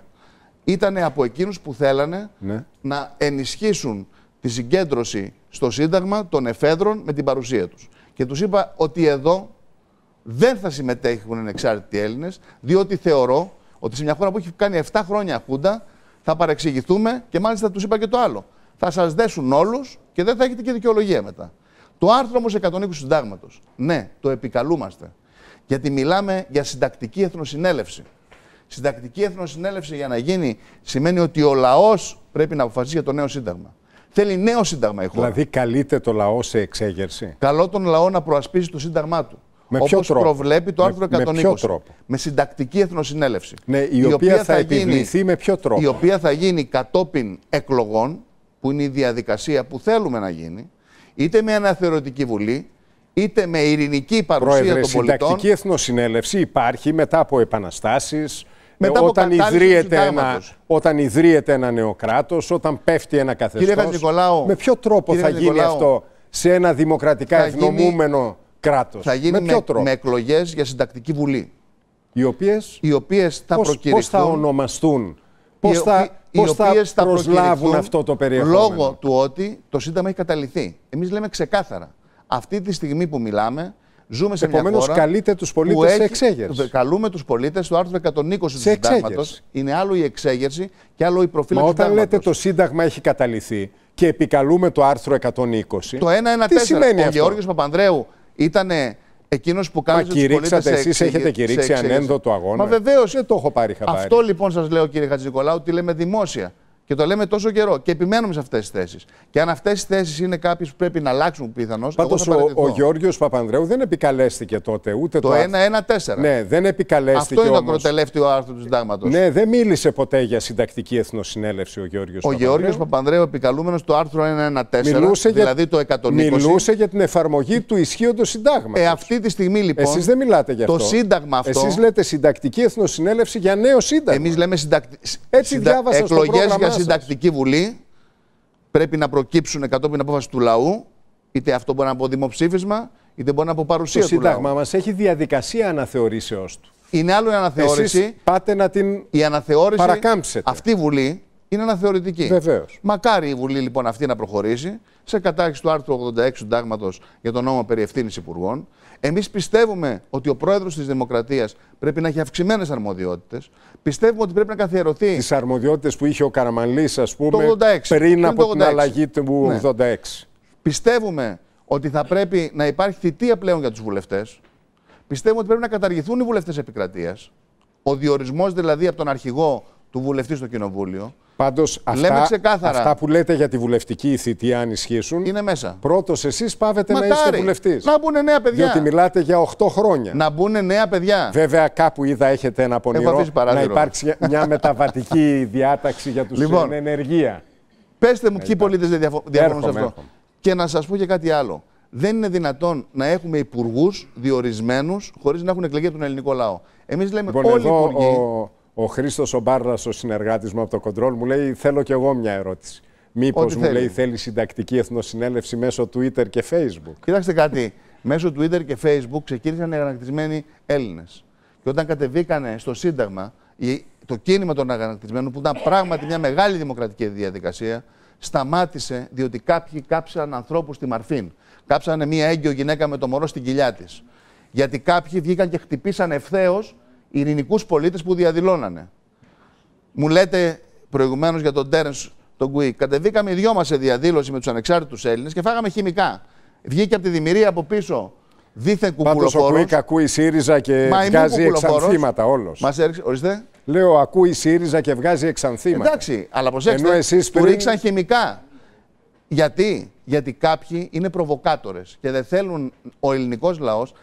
Ήταν από εκείνους που θέλανε ναι. να ενισχύσουν τη συγκέντρωση στο Σύνταγμα των εφέδρων με την παρουσία τους. Και τους είπα ότι εδώ δεν θα συμμετέχουν ανεξάρτητοι Έλληνες, διότι θεωρώ ότι σε μια χώρα που έχει κάνει 7 χρόνια χούντα θα παρεξηγηθούμε και μάλιστα τους είπα και το άλλο. Θα σας δέσουν όλους και δεν θα έχετε και δικαιολογία μετά. Το άρθρο όμως 120 του Συντάγματος, ναι, το επικαλούμαστε. Γιατί μιλάμε για συντακτική εθνοσυνέλευση. Συντακτική εθνοσυνέλευση για να γίνει σημαίνει ότι ο λαός πρέπει να αποφασίσει για το νέο σύνταγμα. Θέλει νέο σύνταγμα η χώρα. Δηλαδή καλείται το λαό σε εξέγερση. Καλό τον λαό να προασπίσει το σύνταγμά του. Με ποιο όπως τρόπο; προβλέπει το Με- άρθρο με 120. ποιο τρόπο; Με συντακτική εθνοσυνέλευση. Ναι, η, οποία, θα, επιβληθεί με ποιο τρόπο; Η οποία θα γίνει κατόπιν εκλογών, που είναι η διαδικασία που θέλουμε να γίνει, είτε με αναθεωρητική βουλή, είτε με ειρηνική παρουσία Πρόεδρε, των πολιτών. συντακτική εθνοσυνέλευση υπάρχει μετά από επαναστάσεις, Μετά από όταν, κατάληψη του ιδρύεται ένα, συντάγματος. όταν ιδρύεται ένα νέο κράτος, όταν πέφτει ένα καθεστώς. Χατζηνικολάου, με ποιο τρόπο κύριε θα γίνει Χατζηνικολάου, αυτό σε ένα δημοκρατικά θα γίνει- ευνομούμενο κράτος; Θα γίνει με ποιο με, τρόπο; με εκλογές για συντακτική βουλή. Οι οποίες Οι οποίες θα πώς, προκηρυχθούν. πώς θα ονομαστούν, πώς οι θα, οποίοι- οι πώς θα οποίες θα προσλάβουν προκηρυχθούν αυτό το περιεχόμενο; Λόγω του ότι το Σύνταγμα έχει καταληθεί. Εμείς λέμε ξεκάθαρα. Αυτή τη στιγμή που μιλάμε, ζούμε σε μια Επομένως, χώρα καλείτε τους που πολίτες σε έχει- εξέγερση. Καλούμε τους πολίτες στο άρθρο 120 του Σε Συντάγματος. εξέγερση. Είναι άλλο η εξέγερση και άλλο η Μα προφύλαξη όταν συντάγματος. λέτε το Σύνταγμα έχει καταληθεί και επικαλούμε το άρθρο 120. Το 114. Τι σημαίνει ο αυτό; Γεώργιος Παπανδρέου ήταν Εκείνος που Μα κάνει τους πολίτες. κηρύξατε, εσείς έχετε κηρύξει ανένδοτο αγώνα. Μα βεβαίως. Δεν το έχω πάρει χαμπάρι. Αυτό λοιπόν σας λέω, κύριε Χατζηνικολάου, τι λέμε δημόσια. Και το λέμε τόσο καιρό. Και επιμένουμε σε αυτές τις θέσεις. Και αν αυτές τις θέσεις είναι κάποιες που πρέπει να αλλάξουν πιθανώς. Πάντως ο, ο Γιώργο Παπανδρέου δεν επικαλέστηκε τότε ούτε το. Το 1-1-4. Ναι, δεν επικαλέστηκε. Αυτό είναι όμως... το τελευταίο άρθρο του Συντάγματος. Ναι, δεν μίλησε ποτέ για συντακτική εθνοσυνέλευση ο Γιώργο Ο Γεώργιος Παπανδρέου, επικαλούμενος το άρθρο 1-1-4, μιλούσε δηλαδή για... το 120. Μιλούσε για την εφαρμογή του ισχύοντος συντάγματος. Ε, αυτή τη στιγμή λοιπόν. Εσείς δεν μιλάτε για αυτό. Το σύνταγμα αυτό. Εσείς λέτε συντακτική εθνοσυνέλευση για νέο σύνταγμα. Εμείς λέμε συντακ... Έτσι συντα... εκλογές για σας. Συντακτική βουλή πρέπει να προκύψουν κατόπιν απόφαση του λαού. Είτε αυτό μπορεί να από δημοψήφισμα, είτε μπορεί να από παρουσία το του λαού. Το Σύνταγμα μας έχει διαδικασία αναθεωρήσεω του. Είναι άλλο η αναθεώρηση. Εσείς πάτε να την η αναθεώρηση, παρακάμψετε. Αυτή η Βουλή είναι αναθεωρητική. Βεβαίως. Μακάρι η Βουλή λοιπόν αυτή να προχωρήσει σε κατάρριξη του άρθρου 86 του Συντάγματος για τον νόμο περί ευθύνης υπουργών. Εμείς πιστεύουμε ότι ο πρόεδρος της Δημοκρατίας πρέπει να έχει αυξημένες αρμοδιότητες. Πιστεύουμε ότι πρέπει να καθιερωθεί. Τις αρμοδιότητες που είχε ο Καραμανλή, ας πούμε, το 86, πριν από το την αλλαγή του ναι. 86. Πιστεύουμε ότι θα πρέπει να υπάρχει θητεία πλέον για τους βουλευτές. Πιστεύουμε ότι πρέπει να καταργηθούν οι βουλευτές επικρατείας. Ο διορισμός δηλαδή από τον αρχηγό του βουλευτή στο κοινοβούλιο. Πάντως αυτά, αυτά που λέτε για τη βουλευτική θητεία, αν ισχύσουν. Είναι μέσα. Πρώτος εσείς πάβετε Μακάρι. να είστε βουλευτής. Να μπουν νέα παιδιά. Διότι μιλάτε για 8 χρόνια. Να μπουν νέα παιδιά. Βέβαια, κάπου είδα έχετε ένα πονηρό να υπάρξει μια μεταβατική διάταξη για τους λοιπόν, ενεργεία. Πετε μου, ποιοι πολίτες δεν διαφωνούν σε αυτό. Έρχομαι. Και να σας πω και κάτι άλλο. Δεν είναι δυνατόν να έχουμε υπουργούς διορισμένους χωρίς να έχουν εκλεγεί από τον ελληνικό λαό. Εμείς λέμε λοιπόν, όλοι οι εδώ υπουργοί. Ο, ο Χρήστος ο Μπάρλας, ο συνεργάτης μου από το κοντρόλ, μου λέει: Θέλω κι εγώ μια ερώτηση. Μήπως μου θέλει. λέει θέλει συντακτική εθνοσυνέλευση μέσω Twitter και Facebook; Κοιτάξτε κάτι. Μέσω Twitter και Facebook ξεκίνησαν οι αγανακτισμένοι Έλληνες. Και όταν κατεβήκανε στο Σύνταγμα, το κίνημα των αγανακτισμένων, που ήταν πράγματι μια μεγάλη δημοκρατική διαδικασία, σταμάτησε διότι κάποιοι κάψαν ανθρώπους στη Μαρφίν. Κάψανε μια έγκυο γυναίκα με το μωρό στην κοιλιά της. Γιατί κάποιοι βγήκαν και χτυπήσαν ευθέως ειρηνικούς πολίτες που διαδηλώνανε. Μου λέτε προηγουμένως για τον Τέρενς τον Γκουί. Κατεβήκαμε οι δυο μας σε διαδήλωση με τους ανεξάρτητους Έλληνες και φάγαμε χημικά. Βγήκε από τη δημιουργία από πίσω δίθεν κουκουλοφόρος. Πάντως ο Γκουίκ ακούει ΣΥΡΙΖΑ και Μα βγάζει εξανθήματα όλος. Μας έριξε, ορίστε. Λέω ακούει ΣΥΡΙΖΑ και βγάζει εξανθήματα. Εντάξει, αλλά προσέξτε, Ενώ εσείς πριν... του ρίξαν χημικά. Γιατί; Γιατί κάποιοι είναι προβοκάτορες και δεν θέλουν ο ελληνικός λαός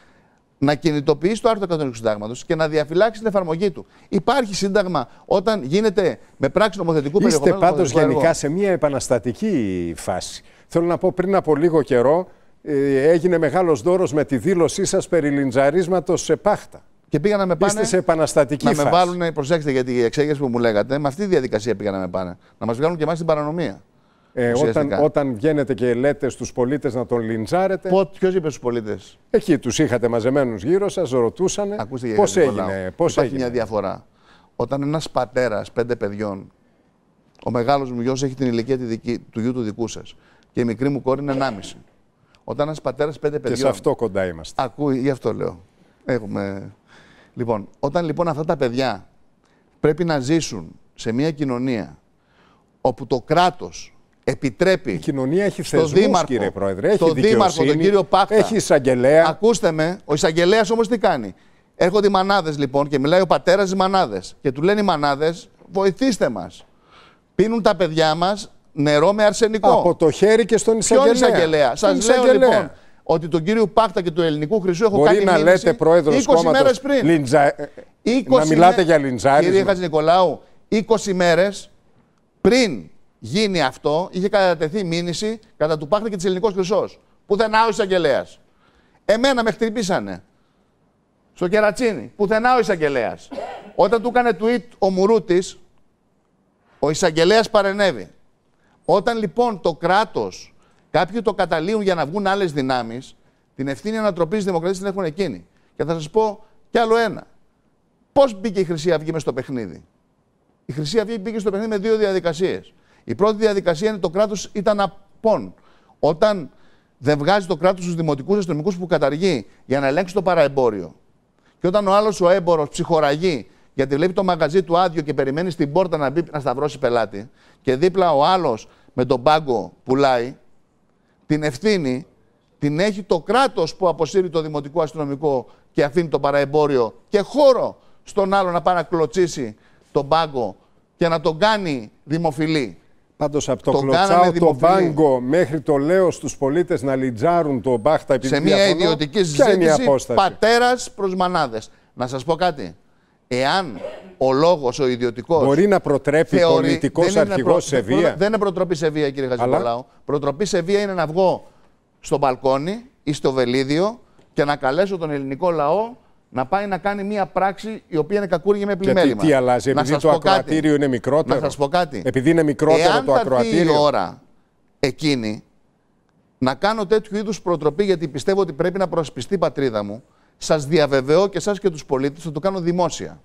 να κινητοποιήσει το άρθρο 120 του συντάγματος και να διαφυλάξεις την εφαρμογή του. Υπάρχει σύνταγμα όταν γίνεται με πράξη νομοθετικού Είστε περιεχομένου. πάντως γενικά σε μια επαναστατική φάση. Θέλω να πω πριν από λίγο καιρό ε, έγινε μεγάλος δώρος με τη δήλωσή σας περί λιντζαρίσματος σε πάχτα. Και πήγα να με πάνε. Είστε σε επαναστατική να φάση. με βάλουν, προσέξτε γιατί η εξέγερση που μου λέγατε, με αυτή τη διαδικασία πήγα να με πάνε. Να μας βγάλουν και εμάς την παρανομία. Ε, όταν, όταν βγαίνετε και λέτε στους πολίτες να τον λιντσάρετε... Ποιος είπε στους πολίτες; Εκεί τους είχατε μαζεμένους γύρω σας, ρωτούσαν πώς έγινε. Πώς Υπάρχει έγινε; μια διαφορά. Όταν ένας πατέρας πέντε παιδιών, ο μεγάλος μου γιος έχει την ηλικία τη δική, του γιου του δικού σας και η μικρή μου κόρη είναι 1,5. Όταν ένας πατέρας πέντε παιδιών... Και σε αυτό κοντά είμαστε. Ακούει, γι' αυτό λέω. Έχουμε... Λοιπόν, όταν λοιπόν αυτά τα παιδιά πρέπει να ζήσουν σε μια κοινωνία όπου το κράτος επιτρέπει. Η κοινωνία έχει στο θεσμούς, δήμαρχο, κύριε Πρόεδρε. Έχει στο δήμαρχο, τον κύριο Πάκτα. Έχει εισαγγελέα. Ακούστε με, ο εισαγγελέας όμως τι κάνει; Έρχονται οι μανάδες λοιπόν και μιλάει ο πατέρας τις μανάδες. Και του λένε οι μανάδες, βοηθήστε μας. Πίνουν τα παιδιά μας νερό με αρσενικό. Από το χέρι και στον εισαγγελέα; Ποιον εισαγγελέα. Σας λέω εισαγγελέα. λοιπόν ότι τον κύριο Πάκτα και του ελληνικού χρυσού έχω Μπορεί κάνει να μήνυση λέτε πρόεδρος 20 μέρες πριν. Λιντζα... 20 να μιλάτε μέ- για λιντζάρισμα. Κύριε Χατζηνικολάου, 20 μέρες πριν γίνει αυτό, είχε κατατεθεί μήνυση κατά του Πάχτα και της Ελληνικός Χρυσός. Πουθενά ο εισαγγελέα. Εμένα με χτυπήσανε. Στο κερατσίνι. Πουθενά ο εισαγγελέα. Όταν του έκανε tweet ο Μουρούτης, ο εισαγγελέας παρενέβη. Όταν λοιπόν το κράτος κάποιοι το καταλύουν για να βγουν άλλες δυνάμεις, την ευθύνη ανατροπής τη δημοκρατίας την έχουν εκείνοι. Και θα σας πω κι άλλο ένα. Πώς μπήκε η Χρυσή Αυγή μες στο παιχνίδι; Η Χρυσή Αυγή μπήκε στο παιχνίδι με δύο διαδικασίες. Η πρώτη διαδικασία είναι το κράτος ήταν απόν. Όταν δεν βγάζει το κράτος του δημοτικούς αστυνομικούς που καταργεί για να ελέγξει το παραεμπόριο. Και όταν ο άλλος ο έμπορος ψυχοραγεί γιατί βλέπει το μαγαζί του άδειο και περιμένει στην πόρτα να μπει να σταυρώσει πελάτη, και δίπλα ο άλλος με τον πάγκο πουλάει, την ευθύνη την έχει το κράτος που αποσύρει το δημοτικό αστυνομικό και αφήνει το παραεμπόριο και χώρο στον άλλο να πάει να κλωτσίσει τον πάγκο και να τον κάνει δημοφιλή. Πάντως από το, το κλωτσάω το μπάγκο μέχρι το λέω στους πολίτες να λιτζάρουν το μπάχτα επειδή Σε μια ιδιωτική συζήτηση πατέρας προς μανάδες. Να σας πω κάτι. Εάν ο λόγος, ο ιδιωτικός. Μπορεί να προτρέπει πολιτικός αρχηγός σε βία; Δεν είναι προτροπή σε βία, κύριε Χατζηπολάου. Αλλά... Προτροπή σε βία είναι να βγω στο μπαλκόνι ή στο βελίδιο και να καλέσω τον ελληνικό λαό να πάει να κάνει μια πράξη η οποία είναι κακούργη με πλημέλημα. Γιατί τι αλλάζει, επειδή το ακροατήριο είναι μικρότερο. Να σας πω κάτι. Επειδή είναι μικρότερο Εάν το ακροατήριο. Εάν η ώρα εκείνη να κάνω τέτοιου είδους προτροπή, γιατί πιστεύω ότι πρέπει να προσπιστεί η πατρίδα μου, σας διαβεβαιώ και εσά και τους πολίτες θα το κάνω δημόσια.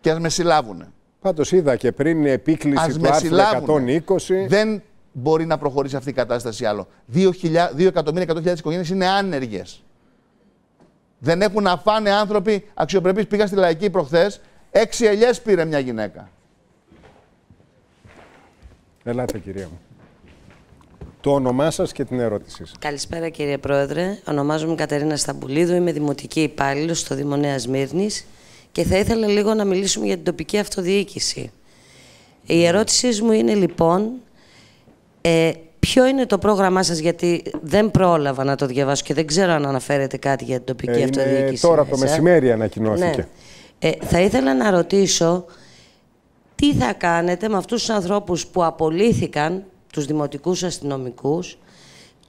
Και ας με συλλάβουν. Πάντως είδα και πριν η επίκληση του άρθρου 120. Δεν μπορεί να προχωρήσει αυτή η κατάσταση άλλο. 2.100.000 οικογένειες είναι άνεργες. Δεν έχουν να φάνε άνθρωποι αξιοπρεπείς. Πήγα στη λαϊκή προχθές. Έξι ελιές πήρε μια γυναίκα. Ελάτε, κυρία μου. Το όνομά σας και την ερώτησή σας. Καλησπέρα, κύριε Πρόεδρε. Ονομάζομαι Κατερίνα Σταμπουλίδου. Είμαι δημοτική υπάλληλος στο Δήμο Νέας Μύρνης και θα ήθελα λίγο να μιλήσουμε για την τοπική αυτοδιοίκηση. Η ερώτησή μου είναι λοιπόν ε, Ποιο είναι το πρόγραμμά σας, γιατί δεν πρόλαβα να το διαβάσω και δεν ξέρω αν αναφέρετε κάτι για την τοπική ε, αυτοδιοίκηση. Τώρα το μεσημέρι ανακοινώθηκε. Ναι. Ε, θα ήθελα να ρωτήσω τι θα κάνετε με αυτούς τους ανθρώπους που απολύθηκαν, τους δημοτικούς αστυνομικούς,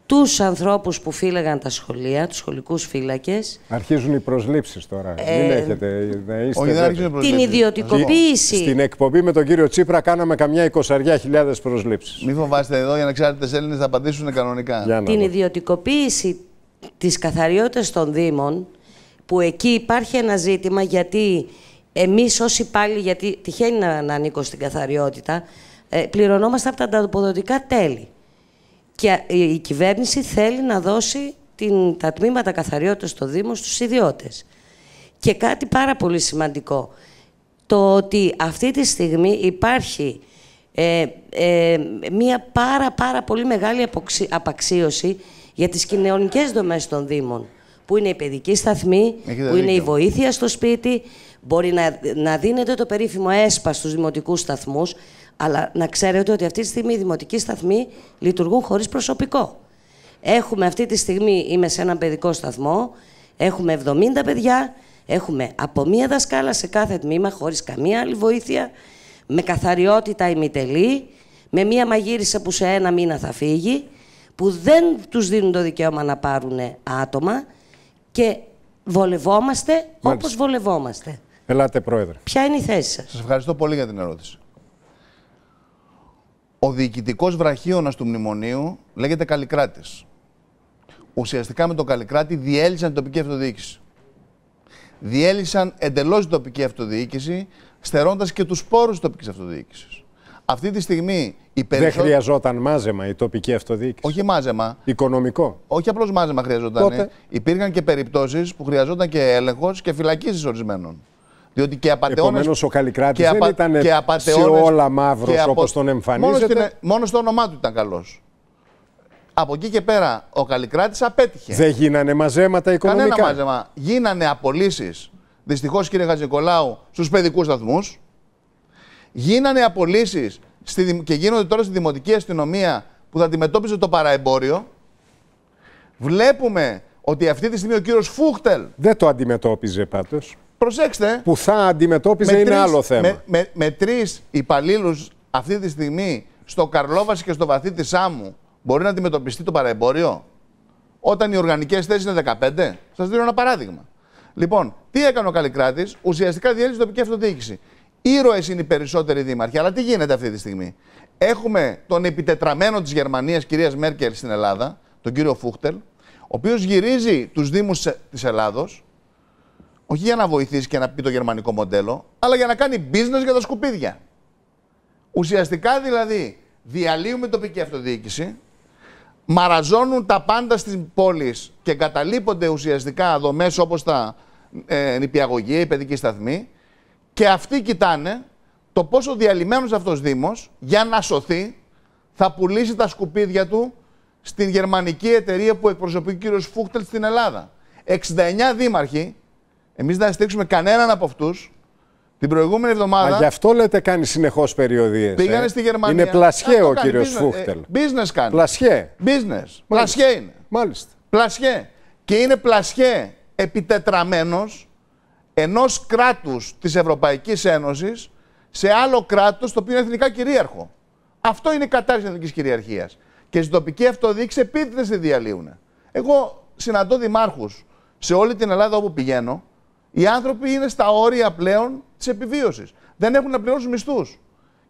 τους ανθρώπους που φύλαγαν τα σχολεία, τους σχολικούς φύλακες. Αρχίζουν οι προσλήψεις τώρα. Ε, Μην έχετε, δεν είστε Την ιδιωτικοποίηση. Στην εκπομπή με τον κύριο Τσίπρα κάναμε καμιά εικοσαριά χιλιάδες προσλήψεις. Μην φοβάστε εδώ για να ξέρετε τι Έλληνες θα απαντήσουν κανονικά. Την ιδιωτικοποίηση της καθαριότητας των Δήμων, που εκεί υπάρχει ένα ζήτημα γιατί εμείς όσοι πάλι, γιατί τυχαίνει να, να ανήκω στην καθαριότητα, ε, πληρωνόμαστε από τα ανταποδοτικά τέλη. Και η κυβέρνηση θέλει να δώσει την, τα τμήματα καθαριότητας στο Δήμο στους ιδιώτες. Και κάτι πάρα πολύ σημαντικό, το ότι αυτή τη στιγμή υπάρχει ε, ε, μία πάρα πάρα πολύ μεγάλη απαξίωση για τις κοινωνικές δομές των Δήμων, που είναι η παιδική σταθμή, που είναι η βοήθεια στο σπίτι, μπορεί να, να δίνεται το περίφημο ΕΣΠΑ στους δημοτικούς σταθμούς, αλλά να ξέρετε ότι αυτή τη στιγμή οι δημοτικοί σταθμοί λειτουργούν χωρίς προσωπικό. Έχουμε αυτή τη στιγμή, είμαι σε έναν παιδικό σταθμό, έχουμε 70 παιδιά, έχουμε από μία δασκάλα σε κάθε τμήμα, χωρίς καμία άλλη βοήθεια, με καθαριότητα ημιτελή, με μία μαγείρισα που σε ένα μήνα θα φύγει, που δεν τους δίνουν το δικαίωμα να πάρουν άτομα και βολευόμαστε Μάλιστα. όπως βολευόμαστε. Ελάτε, Πρόεδρε. Ποια είναι η θέση σας; Σας ευχαριστώ πολύ για την ερώτηση. Ο διοικητικός βραχίωνας του μνημονίου λέγεται Καλλικράτης. Ουσιαστικά με τον Καλλικράτη διέλυσαν την τοπική αυτοδιοίκηση. Διέλυσαν εντελώς την τοπική αυτοδιοίκηση, στερώντας και τους πόρου της τοπικής αυτοδιοίκησης. Αυτή τη στιγμή η περισσότερο... Δεν χρειαζόταν μάζεμα η τοπική αυτοδιοίκηση. Όχι μάζεμα. Οικονομικό. Όχι απλώς μάζεμα χρειαζόταν. Τότε... Υπήρχαν και περιπτώσεις που χρειαζόταν και έλεγχος και φυλακίσεις ορισμένων. Διότι και απαταιώνες... Επομένως ο Καλλικράτης δεν ήταν και σε όλα μαύρος απο... όπως τον εμφανίζεται. Μόνο, στην... μόνο στο όνομά του ήταν καλός. Από εκεί και πέρα ο Καλλικράτης απέτυχε. Δεν γίνανε μαζέματα οικονομικά. Κανένα μαζέμα. Γίνανε απολύσεις. Δυστυχώς, κύριε Χατζικολάου, στους παιδικούς σταθμούς. Γίνανε απολύσεις στη... και γίνονται τώρα στη δημοτική αστυνομία που θα αντιμετώπιζε το παραεμπόριο. Βλέπουμε ότι αυτή τη στιγμή ο κύριος Φούχτελ. Δεν το αντιμετώπιζε πάντως. Προσέξτε. Που θα αντιμετώπιζε είναι άλλο θέμα. Με, με, με τρεις υπαλλήλους αυτή τη στιγμή στο Καρλόβαση και στο βαθύ της Σάμου μπορεί να αντιμετωπιστεί το παραεμπόριο. Όταν οι οργανικές θέσεις είναι 15. Σας δίνω ένα παράδειγμα. Λοιπόν, τι έκανε ο Καλλικράτης, ουσιαστικά διέλυσε τοπική αυτοδιοίκηση. Ήρωες είναι οι περισσότεροι δήμαρχοι, αλλά τι γίνεται αυτή τη στιγμή; Έχουμε τον επιτετραμένο της Γερμανίας, κυρίας Μέρκελ, στην Ελλάδα, τον κύριο Φούχτελ, ο οποίος γυρίζει τους Δήμους της Ελλάδος όχι για να βοηθήσει και να πει το γερμανικό μοντέλο, αλλά για να κάνει business για τα σκουπίδια. Ουσιαστικά δηλαδή διαλύουμε τοπική αυτοδιοίκηση, μαραζώνουν τα πάντα στην πόλη και εγκαταλείπονται ουσιαστικά δομές όπως τα ε, νηπιαγωγεία, η παιδική σταθμή και αυτοί κοιτάνε το πόσο διαλυμένος αυτός Δήμος για να σωθεί θα πουλήσει τα σκουπίδια του στην γερμανική εταιρεία που εκπροσωπεί ο κύριος Φούχτελ στην Ελλάδα. 69 δήμαρχοι, εμείς δεν θα στηρίξουμε κανέναν από αυτούς. Την προηγούμενη εβδομάδα. Μα γι' αυτό λέτε κάνει συνεχώς περιοδίες. Πήγανε ε. στη Γερμανία. Είναι πλασιέ Α, το ο κάνει, κύριος business, Φούχτελ. ε, business κάνει. Πλασιέ. Business. Πλασιέ είναι. Μάλιστα. Πλασιέ. Και είναι πλασιέ επιτετραμένος ενός κράτους της Ευρωπαϊκής Ένωσης σε άλλο κράτος το οποίο είναι εθνικά κυρίαρχο. Αυτό είναι η κατάρριξη εθνικής κυριαρχίας. Και στην τοπική αυτοδιοίκηση επίτηδες τη διαλύουν. Εγώ συναντώ δημάρχους σε όλη την Ελλάδα όπου πηγαίνω. Οι άνθρωποι είναι στα όρια πλέον της επιβίωσης. Δεν έχουν να πληρώσουν μισθούς.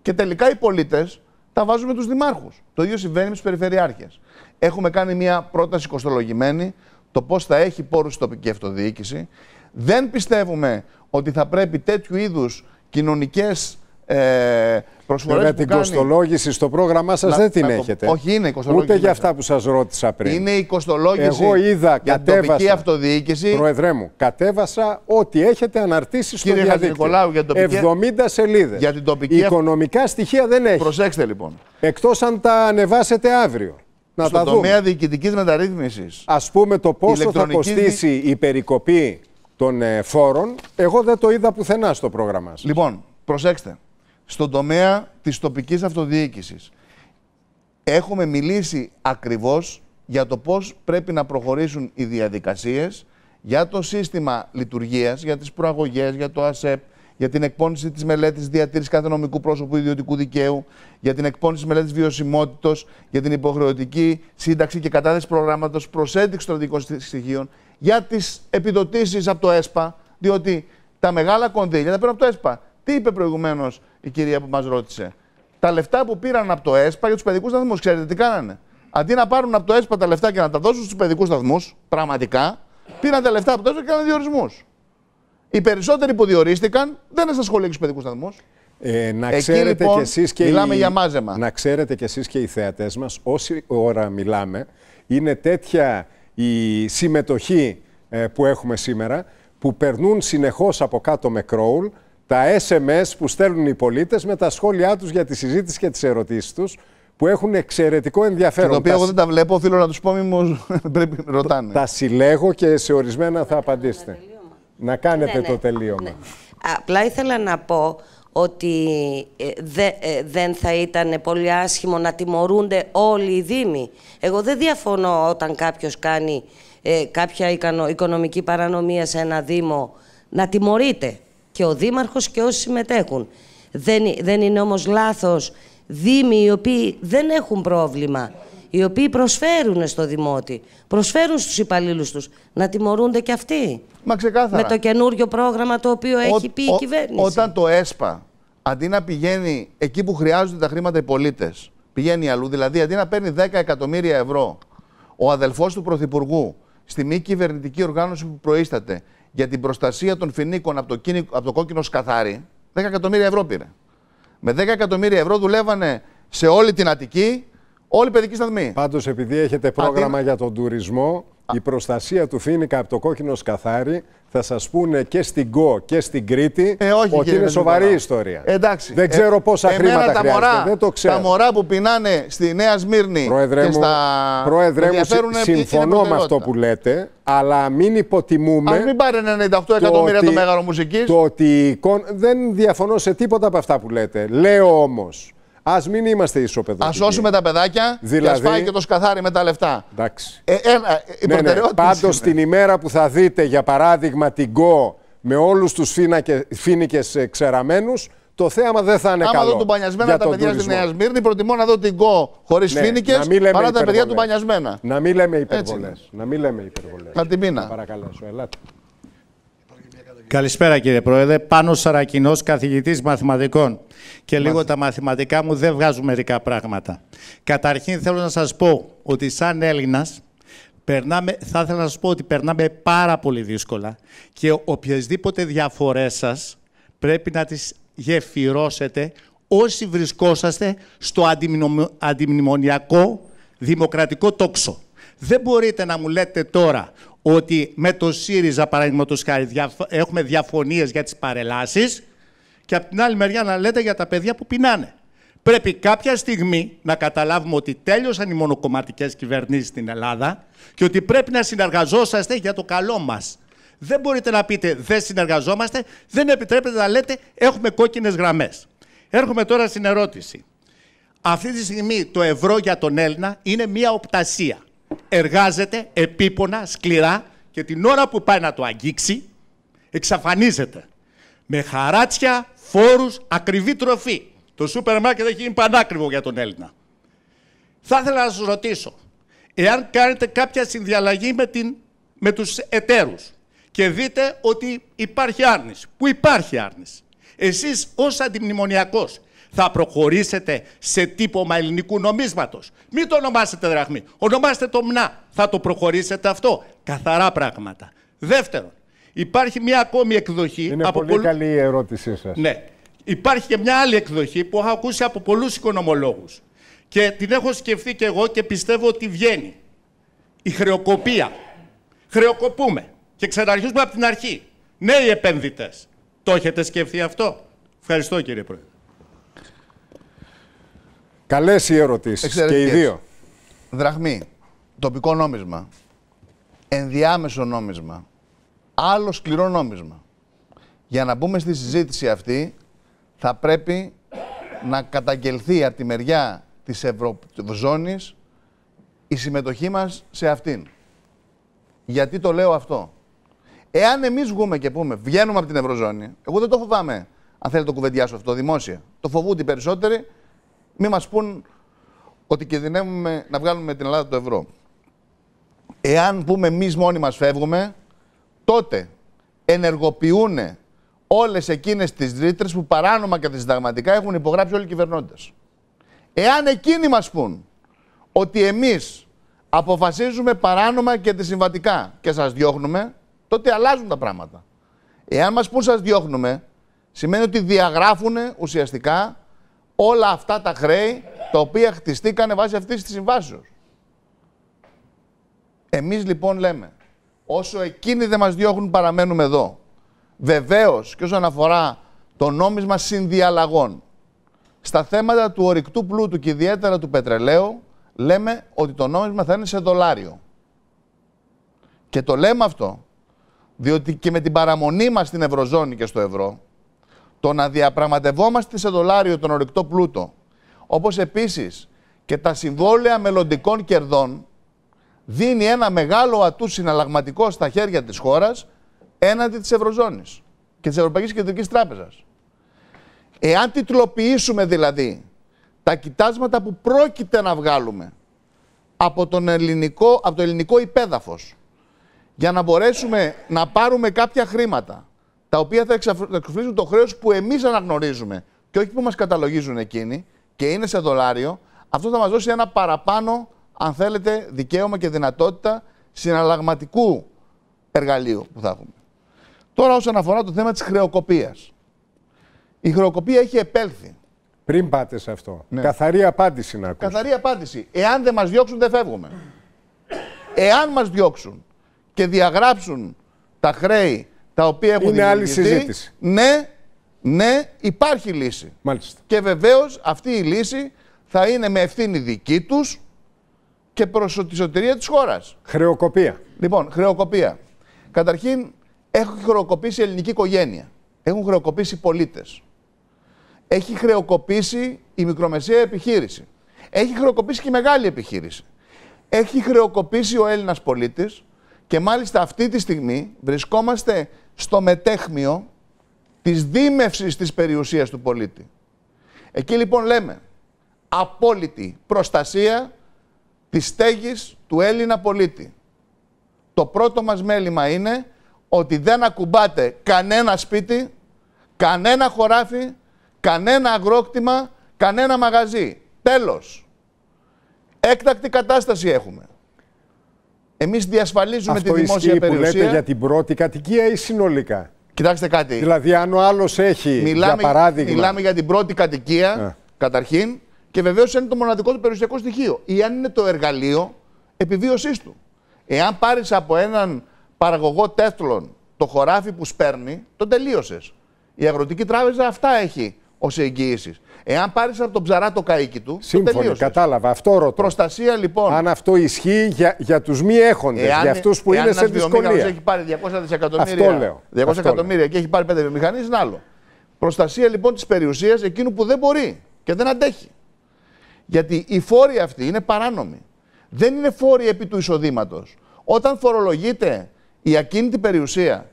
Και τελικά οι πολίτες τα βάζουν με τους δημάρχους. Το ίδιο συμβαίνει με τους περιφερειάρχες. Έχουμε κάνει μια πρόταση κοστολογημένη το πώς θα έχει πόρους η τοπική αυτοδιοίκηση. Δεν πιστεύουμε ότι θα πρέπει τέτοιου είδους κοινωνικές ε, προσφορές Βέβαια που την κάνει... κοστολόγηση στο πρόγραμμά σας Να- δεν την να το- έχετε. όχι, είναι η κοστολόγηση Ούτε για μέσα. αυτά που σας ρώτησα πριν. Είναι η κοστολόγηση Εγώ είδα, για την τοπική κατέβασα. αυτοδιοίκηση. Πρόεδρέ μου, κατέβασα ό,τι έχετε αναρτήσει στο Κύριε διαδίκτυο. Χατζηνικολάου, για την τοπική- 70 σελίδες. Για την τοπική- Οικονομικά στοιχεία δεν έχει. Προσέξτε λοιπόν. Εκτός αν τα ανεβάσετε αύριο. Να Στον τα δούμε. τομέα διοικητικής μεταρρύθμισης Α πούμε το πόσο θα ηλεκτρονικής κοστίσει η περικοπή των ε, φόρων, εγώ δεν το είδα πουθενά στο πρόγραμμά σας. Λοιπόν, προσέξτε. Στον τομέα της τοπικής αυτοδιοίκησης έχουμε μιλήσει ακριβώς για το πώς πρέπει να προχωρήσουν οι διαδικασίες για το σύστημα λειτουργίας, για τις προαγωγές, για το ΑΣΕΠ, για την εκπόνηση της μελέτης διατήρησης κάθε νομικού πρόσωπου ιδιωτικού δικαίου, για την εκπόνηση της μελέτης βιωσιμότητος, για την υποχρεωτική σύνταξη και κατάθεση προγράμματος προσέντηξη των δικών στοιχείων, για τις επιδοτήσεις από το ΕΣΠΑ, διότι τα μεγάλα κονδύλια τα παίρνουν από το ΕΣΠΑ. Τι είπε προηγουμένως η κυρία που μας ρώτησε. Τα λεφτά που πήραν από το ΕΣΠΑ για τους παιδικούς σταθμούς, ξέρετε τι κάνανε; Αντί να πάρουν από το ΕΣΠΑ τα λεφτά και να τα δώσουν στους παιδικούς σταθμούς, πραγματικά, πήραν τα λεφτά από το ΕΣΠΑ και έκαναν διορισμούς. Οι περισσότεροι που διορίστηκαν δεν είναι στα σχολεία και στους παιδικούς σταθμούς. Ε, να Εκεί, ξέρετε λοιπόν, κι εσείς και μιλάμε οι... για μάζεμα. Να ξέρετε κι εσείς και οι θεατές μας, όση ώρα μιλάμε, είναι τέτοια η συμμετοχή ε, που έχουμε σήμερα, που περνούν συνεχώς από κάτω με κρόουλ τα SMS που στέλνουν οι πολίτες με τα σχόλιά τους για τη συζήτηση και τις ερωτήσεις τους, που έχουν εξαιρετικό Και ενδιαφέρον. το οποίο Τα εγώ δεν τα βλέπω, οφείλω να τους πω, μη μου [LAUGHS] πρέπει να ρωτάνε. Τα συλλέγω και σε ορισμένα θα απαντήσετε. Να κάνετε Ναι, ναι, το τελείωμα. ναι. Απλά ήθελα να πω ότι ε, δε- ε, δεν θα ήταν πολύ άσχημο να τιμωρούνται όλοι οι δήμοι. Εγώ δεν διαφωνώ όταν κάποιος κάνει ε, κάποια οικανο- οικονομική παρανομία σε ένα δήμο να τιμωρείται και ο δήμαρχος και όσοι συμμετέχουν. Δεν, ε- δεν είναι όμως λάθος δήμοι οι οποίοι δεν έχουν πρόβλημα, οι οποίοι προσφέρουν στο δημότη, προσφέρουν στους υπαλλήλους τους, να τιμωρούνται και αυτοί. Μα ξεκάθαρα. Με το καινούριο πρόγραμμα το οποίο έχει Ό- πει η ό- κυβέρνηση. Όταν το ΕΣΠΑ, αντί να πηγαίνει εκεί που χρειάζονται τα χρήματα οι πολίτες, πηγαίνει αλλού, δηλαδή αντί να παίρνει 10 εκατομμύρια ευρώ ο αδελφός του Πρωθυπουργού στη μη κυβερνητική οργάνωση που προείσταται για την προστασία των φοινίκων από το, κίνη- από το κόκκινο σκαθάρι, 10 εκατομμύρια ευρώ πήρε. Με 10 εκατομμύρια ευρώ δουλεύανε σε όλη την Αττική όλοι οι παιδικοί σταθμοί. Πάντως επειδή έχετε πρόγραμμα είναι- για τον τουρισμό, η προστασία του Φίνικα από το κόκκινο σκαθάρι θα σας πούνε και στην ΚΟ και στην Κρήτη Ε, όχι, ότι κύριε είναι σοβαρή Νικολάου. ιστορία. Εντάξει. Δεν ξέρω πόσα εμένα χρήματα τα χρειάζεται. μωρά, Δεν το ξέρω. Τα μωρά που πεινάνε στη Νέα Σμύρνη Πρόεδρε και μου, στα... πρόεδρε μου, ενδιαφέρουν συ- είναι συμφωνώ με αυτό προτεραιότητα. που λέτε, αλλά μην υποτιμούμε... Ας μην πάρει 98 το εκατομμύρια το ότι- Μέγαρο Μουσικής. Το ότι η εικόνα... Δεν διαφωνώ σε τίποτα από αυτά που λέτε. Λέω όμως, ας μην είμαστε Α ισοπεδωτικοί. σώσουμε τα παιδάκια Δηλαδή- και ας φάει και το σκαθάρι με τα λεφτά. Εντάξει. Ε, ένα, η Ναι, ναι. προτεραιότητα Πάντως είναι. την ημέρα που θα δείτε για παράδειγμα την ΚΟ με όλους τους φίνακε, φίνικες ε, ξεραμένους, το θέαμα δεν θα είναι Άμα καλό. δω του μπανιασμένα για τα τον παιδιά στη τουρισμό. Νέα Σμύρνη, προτιμώ να δω την ΚΟ χωρίς Ναι, φίνικες να μην λέμε παρά τα παιδιά του υπερβολές. μπανιασμένα. Να μην λέμε Έτσι υπερβολές. είναι. Να μην λέμε υπερβολές. Να την πείνα. Παρακαλέσω, ελάτε. Καλησπέρα κύριε Πρόεδρε. Πάνω Σαρακινός, καθηγητής μαθηματικών. Και λίγο τα μαθηματικά μου δεν βγάζουν μερικά πράγματα. Καταρχήν θέλω να σας πω ότι σαν Έλληνας περνάμε, θα ήθελα να σας πω ότι περνάμε πάρα πολύ δύσκολα και οποιασδήποτε διαφορές σας πρέπει να τις γεφυρώσετε όσοι βρισκόσαστε στο αντιμνημο- αντιμνημονιακό δημοκρατικό τόξο. Δεν μπορείτε να μου λέτε τώρα ότι με το ΣΥΡΙΖΑ, παραδείγματος χάρη, διαφ- έχουμε διαφωνίες για τις παρελάσεις και από την άλλη μεριά να λέτε για τα παιδιά που πεινάνε. Πρέπει κάποια στιγμή να καταλάβουμε ότι τέλειωσαν οι μονοκομματικές κυβερνήσεις στην Ελλάδα και ότι πρέπει να συνεργαζόσαστε για το καλό μας. Δεν μπορείτε να πείτε δεν συνεργαζόμαστε, δεν επιτρέπετε να λέτε έχουμε κόκκινες γραμμές. Έρχομαι τώρα στην ερώτηση. Αυτή τη στιγμή το ευρώ για τον Έλληνα είναι μία οπτασία. Εργάζεται επίπονα, σκληρά και την ώρα που πάει να το αγγίξει, εξαφανίζεται. Με χαράτσια, φόρους, ακριβή τροφή. Το σούπερ μάρκετ έχει γίνει πανάκριβο για τον Έλληνα. Θα ήθελα να σας ρωτήσω, εάν κάνετε κάποια συνδιαλλαγή με, την, με τους εταίρους και δείτε ότι υπάρχει άρνηση, που υπάρχει άρνηση, εσείς ως αντιμνημονιακός θα προχωρήσετε σε τύπομα ελληνικού νομίσματος. Μην το ονομάσετε δραχμή. Ονομάστε το μνά. Θα το προχωρήσετε αυτό. Καθαρά πράγματα. Δεύτερον, υπάρχει μια ακόμη εκδοχή. Είναι από πολύ καλή η ερώτησή σας. Ναι. Υπάρχει και μια άλλη εκδοχή που έχω ακούσει από πολλούς οικονομολόγους. Και την έχω σκεφτεί και εγώ και πιστεύω ότι βγαίνει. Η χρεοκοπία. Χρεοκοπούμε. Και ξαναρχίζουμε από την αρχή. Νέοι επενδυτές. Το έχετε σκεφτεί αυτό; Ευχαριστώ κύριε Πρόεδρε. Καλές οι ερωτήσεις και οι Εξαιρετικές. δύο. Δραχμή. Τοπικό νόμισμα. Ενδιάμεσο νόμισμα. Άλλο σκληρό νόμισμα. Για να μπούμε στη συζήτηση αυτή, θα πρέπει να καταγγελθεί από τη μεριά της Ευρωζώνης η συμμετοχή μας σε αυτήν. Γιατί το λέω αυτό. Εάν εμείς βγούμε και πούμε βγαίνουμε από την Ευρωζώνη, εγώ δεν το φοβάμαι αν θέλετε το κουβεντιάσω αυτό δημόσια. Το φοβούνται οι περισσότεροι, μη μας πούν ότι κινδυνεύουμε να βγάλουμε την Ελλάδα το ευρώ. Εάν πούμε εμείς μόνοι μας φεύγουμε, τότε ενεργοποιούν όλες εκείνες τις ρήτρες που παράνομα και συνταγματικά έχουν υπογράψει όλοι οι κυβερνώντες. Εάν εκείνοι μας πούν ότι εμείς αποφασίζουμε παράνομα και αντισυμβατικά και σας διώχνουμε, τότε αλλάζουν τα πράγματα. Εάν μας πούν σας διώχνουμε, σημαίνει ότι διαγράφουν ουσιαστικά όλα αυτά τα χρέη τα οποία χτιστήκανε βάσει αυτής της συμβάσεως. Εμείς λοιπόν λέμε, όσο εκείνοι δεν μας διώχνουν παραμένουμε εδώ. Βεβαίως και όσον αφορά το νόμισμα συνδιαλλαγών, στα θέματα του ορυκτού πλούτου και ιδιαίτερα του πετρελαίου, λέμε ότι το νόμισμα θα είναι σε δολάριο. Και το λέμε αυτό, διότι και με την παραμονή μας στην Ευρωζώνη και στο ευρώ, το να διαπραγματευόμαστε σε δολάριο τον ορυκτό πλούτο, όπως επίσης και τα συμβόλαια μελλοντικών κερδών, δίνει ένα μεγάλο ατού συναλλαγματικό στα χέρια της χώρας έναντι της Ευρωζώνης και της Ευρωπαϊκής Κεντρικής Τράπεζας. Εάν τιτλοποιήσουμε δηλαδή τα κοιτάσματα που πρόκειται να βγάλουμε από, τον ελληνικό, από το ελληνικό υπέδαφος για να μπορέσουμε να πάρουμε κάποια χρήματα τα οποία θα εξαφ- θα εξοφλήσουν το χρέος που εμείς αναγνωρίζουμε και όχι που μας καταλογίζουν εκείνοι και είναι σε δολάριο, αυτό θα μας δώσει ένα παραπάνω, αν θέλετε, δικαίωμα και δυνατότητα συναλλαγματικού εργαλείου που θα έχουμε. Τώρα όσον αφορά το θέμα της χρεοκοπίας. Η χρεοκοπία έχει επέλθει. Πριν πάτε σε αυτό. Ναι. Καθαρή απάντηση να ακούσω. Καθαρή απάντηση. Εάν δεν μας διώξουν δεν φεύγουμε. Εάν μας διώξουν και διαγράψουν τα χρέη τα οποία έχουν Είναι άλλη δημιουργηθεί, συζήτηση. Ναι, ναι, υπάρχει λύση. Μάλιστα. Και βεβαίως αυτή η λύση θα είναι με ευθύνη δική τους και προς τη σωτηρία της χώρας. Χρεοκοπία. Λοιπόν, χρεοκοπία. Καταρχήν, έχει χρεοκοπήσει η ελληνική οικογένεια. Έχουν χρεοκοπήσει οι πολίτες. Έχει χρεοκοπήσει η μικρομεσαία επιχείρηση. Έχει χρεοκοπήσει και η μεγάλη επιχείρηση. Έχει χρεοκοπήσει ο Έλληνας πολίτης και μάλιστα αυτή τη στιγμή βρισκόμαστε στο μετέχμιο της δίμευσης της περιουσίας του πολίτη. Εκεί λοιπόν λέμε απόλυτη προστασία της στέγης του Έλληνα πολίτη. Το πρώτο μας μέλημα είναι ότι δεν ακουμπάτε κανένα σπίτι, κανένα χωράφι, κανένα αγρόκτημα, κανένα μαγαζί. Τέλος. Έκτακτη κατάσταση έχουμε. Εμείς διασφαλίζουμε Αυτό τη δημόσια ισχύει που περιουσία. λέτε για την πρώτη κατοικία ή συνολικά; Κοιτάξτε κάτι. Δηλαδή, αν ο άλλος έχει, Μιλάμε, για παράδειγμα. μιλάμε για την πρώτη κατοικία, Ε. καταρχήν, και βεβαίως είναι το μοναδικό του περιουσιακό στοιχείο. Ή αν είναι το εργαλείο επιβίωσής του. Εάν πάρεις από έναν παραγωγό τέφλων το χωράφι που σπέρνει, τον τελείωσες. Η αγροτική τράπεζα αυτά έχει ως ω εγγυήσει. Εάν πάρεις από τον ψαρά το καίκι του. Σύμφωνο, κατάλαβα. Αυτό ρωτώ. Προστασία λοιπόν. Αν αυτό ισχύει για, για τους μη έχοντες, για αυτούς που είναι σε δυσκολία. έχει πάρει 200 δισεκατομμύρια. Αυτό λέω. 200 αυτό εκατομμύρια λέω. και έχει πάρει 5 βιομηχανίες, είναι άλλο. Προστασία λοιπόν της περιουσίας εκείνου που δεν μπορεί και δεν αντέχει. Γιατί οι φόροι αυτοί είναι παράνομοι. Δεν είναι φόροι επί του εισοδήματος. Όταν φορολογείται η ακίνητη περιουσία,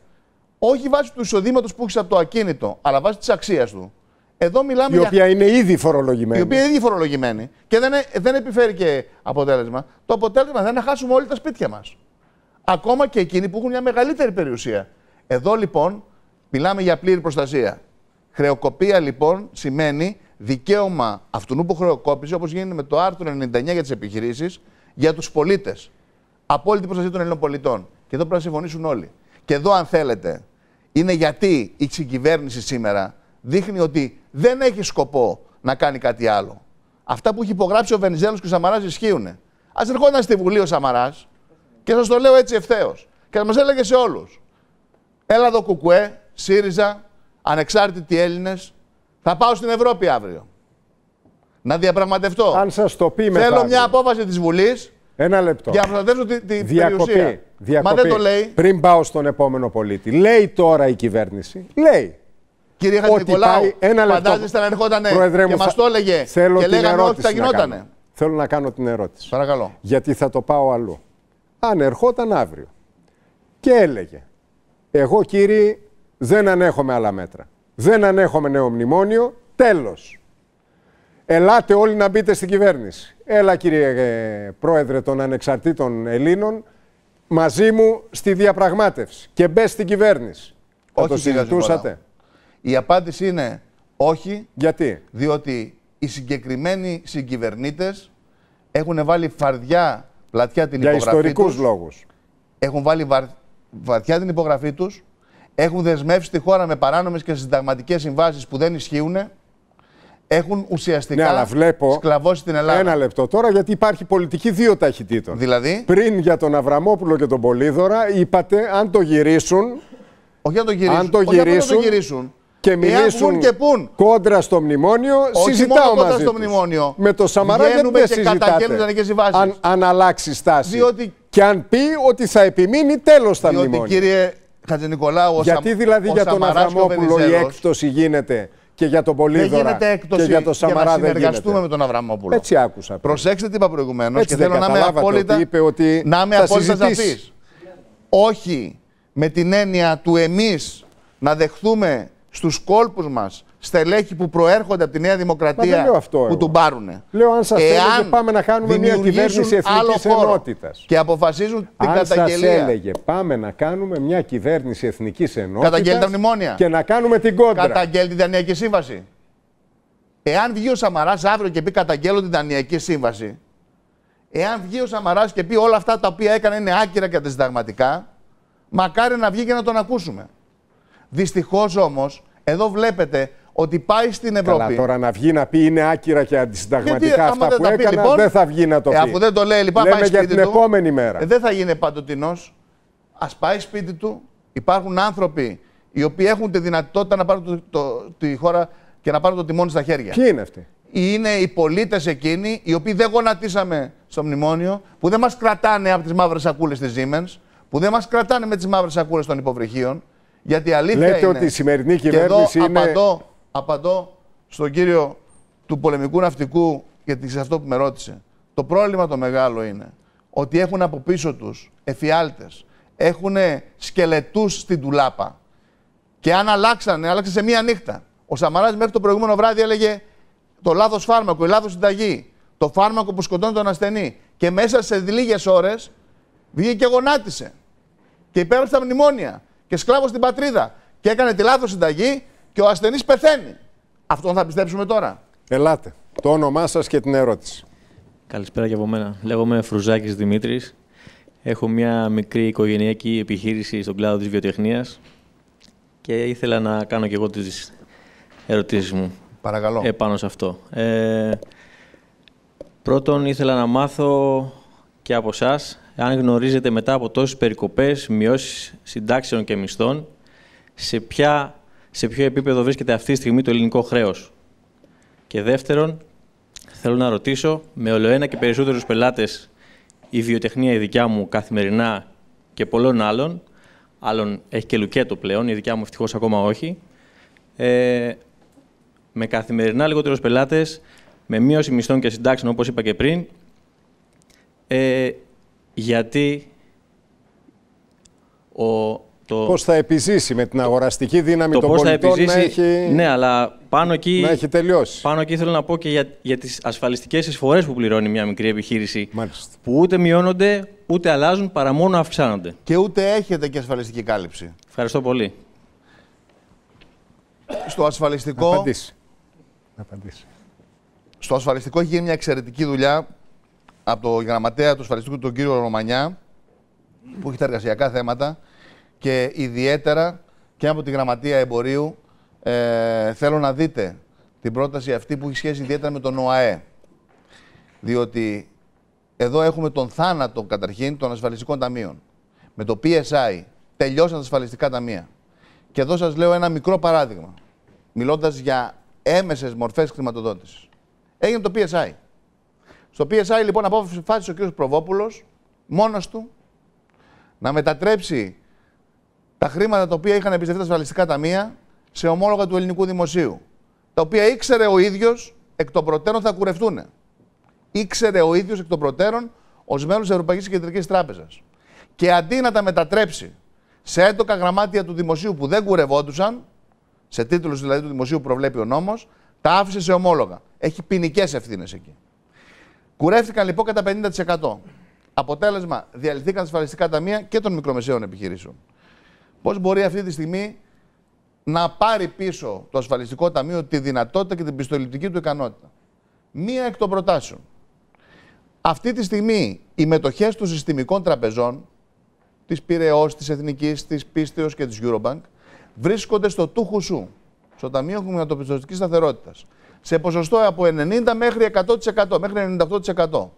όχι βάσει του εισοδήματος που έχεις από το ακίνητο, αλλά βάσει της αξίας του. Εδώ μιλάμε η οποία είναι ήδη φορολογημένη. Η οποία είναι ήδη φορολογημένη και δεν, δεν επιφέρει και αποτέλεσμα. Το αποτέλεσμα δεν είναι να χάσουμε όλοι τα σπίτια μας. Ακόμα και εκείνοι που έχουν μια μεγαλύτερη περιουσία. Εδώ λοιπόν μιλάμε για πλήρη προστασία. Χρεοκοπία λοιπόν σημαίνει δικαίωμα αυτού που χρεοκόπησε, όπως γίνεται με το άρθρο 99 για τις επιχειρήσεις, για τους πολίτες. Απόλυτη προστασία των Ελλήνων πολιτών. Και εδώ πρέπει να συμφωνήσουν όλοι. Και εδώ, αν θέλετε, είναι γιατί η συγκυβέρνηση σήμερα δείχνει ότι δεν έχει σκοπό να κάνει κάτι άλλο. Αυτά που έχει υπογράψει ο Βενιζέλος και ο Σαμαράς ισχύουν. Α ερχόταν στη Βουλή ο Σαμαράς και σας το λέω έτσι ευθέως. Και θα μας έλεγε σε όλους. Έλα εδώ Κουκουέ, ΣΥΡΙΖΑ, ανεξάρτητοι Έλληνες, θα πάω στην Ευρώπη αύριο. Να διαπραγματευτώ. Αν σας το πει μετά. Θέλω μια απόφαση της Βουλής. Ένα λεπτό. Για να προστατεύσω τη, τη διακοπή, περιουσία. Διακοπή. Μα δεν το λέει. Πριν πάω στον επόμενο πολίτη. Λέει τώρα η κυβέρνηση. Λέει. Κύριε Χατζηνικολάου, φαντάζεστε να ερχόταν και μας το έλεγε θέλω και λέγαμε ότι θα γινότανε. Θέλω να κάνω την ερώτηση. Παρακαλώ. Γιατί θα το πάω αλλού. Αν ερχόταν αύριο και έλεγε εγώ κύριε δεν ανέχομαι άλλα μέτρα. Δεν ανέχομαι νέο μνημόνιο. Τέλος. Ελάτε όλοι να μπείτε στην κυβέρνηση. Έλα κύριε ε, Πρόεδρε των Ανεξαρτήτων Ελλήνων μαζί μου στη διαπραγμάτευση και μπε στην κυβέρνηση. Όχι, το συζητούσατε. Η απάντηση είναι όχι. Γιατί; Διότι οι συγκεκριμένοι συγκυβερνήτες έχουν βάλει φαρδιά πλατιά την Για υπογραφή τους. ιστορικούς λόγους. Έχουν βάλει βαρ... βαθιά την υπογραφή τους. Έχουν δεσμεύσει τη χώρα με παράνομες και συνταγματικές συμβάσεις που δεν ισχύουν. Έχουν ουσιαστικά ναι, αλλά βλέπω σκλαβώσει την Ελλάδα. Ένα λεπτό τώρα, γιατί υπάρχει πολιτική δύο ταχυτήτων. Δηλαδή; Πριν για τον Αβραμόπουλο και τον Πολίδωρα, είπατε αν το γυρίσουν. Όχι αν το γυρίσουν. Αν το γυρίσουν, το γυρίσουν και μιλήσουν και πούν. κόντρα στο μνημόνιο, Όχι συζητάω μόνο μαζί στο μνημόνιο. Με το Σαμαρά Βγαίνουμε δεν και συζητάτε. Αν, αν αλλάξει στάση. Διότι... Και αν πει ότι θα επιμείνει τέλος στα Διότι, μνημόνια. κύριε Χατζηνικολάου, Γιατί δηλαδή για τον Αβραμόπουλο η έκπτωση γίνεται και για τον Πολύδωρα και για τον Σαμαρά για να δεν συνεργαστούμε με τον Αβραμόπουλο. Έτσι άκουσα. Προσέξτε τι είπα προηγουμένως και θέλω δεν να είμαι απόλυτα, είπε ότι να είμαι θα απόλυτα συζητήσεις. σαφής. Όχι με την έννοια του εμείς να δεχθούμε στους κόλπους μας στελέχη που προέρχονται από τη Νέα Δημοκρατία δεν λέω αυτό που εγώ. του πάρουνε. Λέω αν σας έλεγε πάμε να κάνουμε μια δημιουργήσουν κυβέρνηση άλλο εθνικής χώρο ενότητας. Και αποφασίζουν την Αν σας καταγγελία. έλεγε πάμε να κάνουμε μια κυβέρνηση εθνικής ενότητας Καταγγέλει τα μνημόνια. και να κάνουμε την κόντρα. Καταγγέλει την Δανειακή Σύμβαση. Εάν βγει ο Σαμαράς αύριο και πει καταγγέλλω την Δανειακή Σύμβαση, εάν βγει ο Σαμαράς και πει όλα αυτά τα οποία έκανε είναι άκυρα και αντισυνταγματικά, μακάρι να βγει και να τον ακούσουμε. Δυστυχώς όμως, εδώ βλέπετε ότι πάει στην Ευρώπη. Καλά, τώρα να βγει να πει είναι άκυρα και αντισυνταγματικά Γιατί, άμα αυτά δεν που τα πει, έκανα, λοιπόν, δεν θα βγει να το ε, πει. αφού δεν το λέει, λοιπόν, Λέμε πάει για σπίτι την του. επόμενη μέρα. Ε, δεν θα γίνει παντοτινός. Α πάει σπίτι του. Υπάρχουν άνθρωποι οι οποίοι έχουν τη δυνατότητα να πάρουν το, το- τη χώρα και να πάρουν το τιμόνι στα χέρια. Ποιοι είναι αυτοί; Είναι οι πολίτες εκείνοι οι οποίοι δεν γονατίσαμε στο μνημόνιο, που δεν μας κρατάνε από τις μαύρες σακούλες της Siemens, που δεν μας κρατάνε με τις μαύρες σακούλες των υποβρυχίων. Γιατί η αλήθεια Λέτε είναι. ότι η σημερινή και κυβέρνηση εδώ είναι- Απαντώ, απαντώ στον κύριο του πολεμικού ναυτικού, γιατί σε αυτό που με ρώτησε. Το πρόβλημα το μεγάλο είναι ότι έχουν από πίσω τους εφιάλτες, έχουν σκελετούς στην τουλάπα. Και αν αλλάξανε, άλλαξε σε μία νύχτα. Ο Σαμαράς μέχρι το προηγούμενο βράδυ έλεγε το λάθος φάρμακο, η λάθος συνταγή. Το φάρμακο που σκοτώνει τον ασθενή. Και μέσα σε λίγες ώρες βγήκε και γονάτισε. Και υπέγραψε τα μνημόνια. Και σκλάβο στην πατρίδα. Και έκανε τη λάθος συνταγή και ο ασθενής πεθαίνει. Αυτόν θα πιστέψουμε τώρα. Ελάτε. Το όνομά σας και την ερώτηση. Καλησπέρα και από μένα. Λέγομαι Φρουζάκης Δημήτρης. Έχω μια μικρή οικογενειακή επιχείρηση στον κλάδο της βιοτεχνίας και ήθελα να κάνω και εγώ τις ερωτήσεις μου Παρακαλώ. επάνω σε αυτό. Ε, πρώτον, ήθελα να μάθω και από εσάς αν γνωρίζετε μετά από τόσες περικοπές, μειώσεις συντάξεων και μισθών, σε, ποια, σε ποιο επίπεδο βρίσκεται αυτή τη στιγμή το ελληνικό χρέος. Και δεύτερον, θέλω να ρωτήσω, με ολοένα και περισσότερους πελάτες η βιοτεχνία η δικιά μου καθημερινά και πολλών άλλων, άλλων έχει και λουκέτο πλέον, η δικιά μου ευτυχώς ακόμα όχι, ε, με καθημερινά λιγότερους πελάτες, με μείωση μισθών και συντάξεων, όπως είπα και πριν, ε, γιατί ο, το... Πώς θα επιζήσει με την αγοραστική δύναμη το των πολιτών να έχει... Ναι, αλλά πάνω εκεί, να έχει τελειώσει. Πάνω εκεί θέλω να πω και για, για τις ασφαλιστικές εισφορές που πληρώνει μια μικρή επιχείρηση. Μάλιστα. Που ούτε μειώνονται, ούτε αλλάζουν, παρά μόνο αυξάνονται. Και ούτε έχετε και ασφαλιστική κάλυψη. Ευχαριστώ πολύ. Στο ασφαλιστικό... Απαντήσει. Απαντήσει. Στο ασφαλιστικό έχει γίνει μια εξαιρετική δουλειά από το γραμματέα του ασφαλιστικού, τον κύριο Ρωμανιά, που έχει τα εργασιακά θέματα και ιδιαίτερα και από τη Γραμματεία Εμπορίου ε, θέλω να δείτε την πρόταση αυτή που έχει σχέση ιδιαίτερα με τον ΟΑΕ. Διότι εδώ έχουμε τον θάνατο καταρχήν των ασφαλιστικών ταμείων. Με το PSI τελειώσαν τα ασφαλιστικά ταμεία. Και εδώ σας λέω ένα μικρό παράδειγμα. Μιλώντας για έμεσες μορφές χρηματοδότησης. Έγινε το PSI. Στο PSI λοιπόν αποφάσισε ο κ. Προβόπουλος μόνος του να μετατρέψει τα χρήματα τα οποία είχαν εμπιστευτεί τα ασφαλιστικά ταμεία σε ομόλογα του ελληνικού δημοσίου. Τα οποία ήξερε ο ίδιος εκ των προτέρων θα κουρευτούν. Ήξερε ο ίδιος εκ των προτέρων ως μέλος της Ευρωπαϊκής Κεντρικής Τράπεζας. Και αντί να τα μετατρέψει σε έντοκα γραμμάτια του δημοσίου που δεν κουρευόντουσαν, σε τίτλους δηλαδή του δημοσίου που προβλέπει ο νόμος, τα άφησε σε ομόλογα. Έχει ποινικές ευθύνες εκεί. Κουρεύτηκαν λοιπόν κατά 50%. Αποτέλεσμα, διαλυθήκαν τα ασφαλιστικά ταμεία και των μικρομεσαίων επιχειρήσεων. Πώς μπορεί αυτή τη στιγμή να πάρει πίσω το ασφαλιστικό ταμείο τη δυνατότητα και την πιστοληπτική του ικανότητα; Μία εκ των προτάσεων. Αυτή τη στιγμή οι μετοχές των συστημικών τραπεζών, της Πυραιός, της Εθνικής, της Πίστεως και της Eurobank, βρίσκονται στο τούχου σου, στο Ταμείο Χρηματοπιστωτική Σταθερότητας, σε ποσοστό από 90 μέχρι 100%, μέχρι 98%.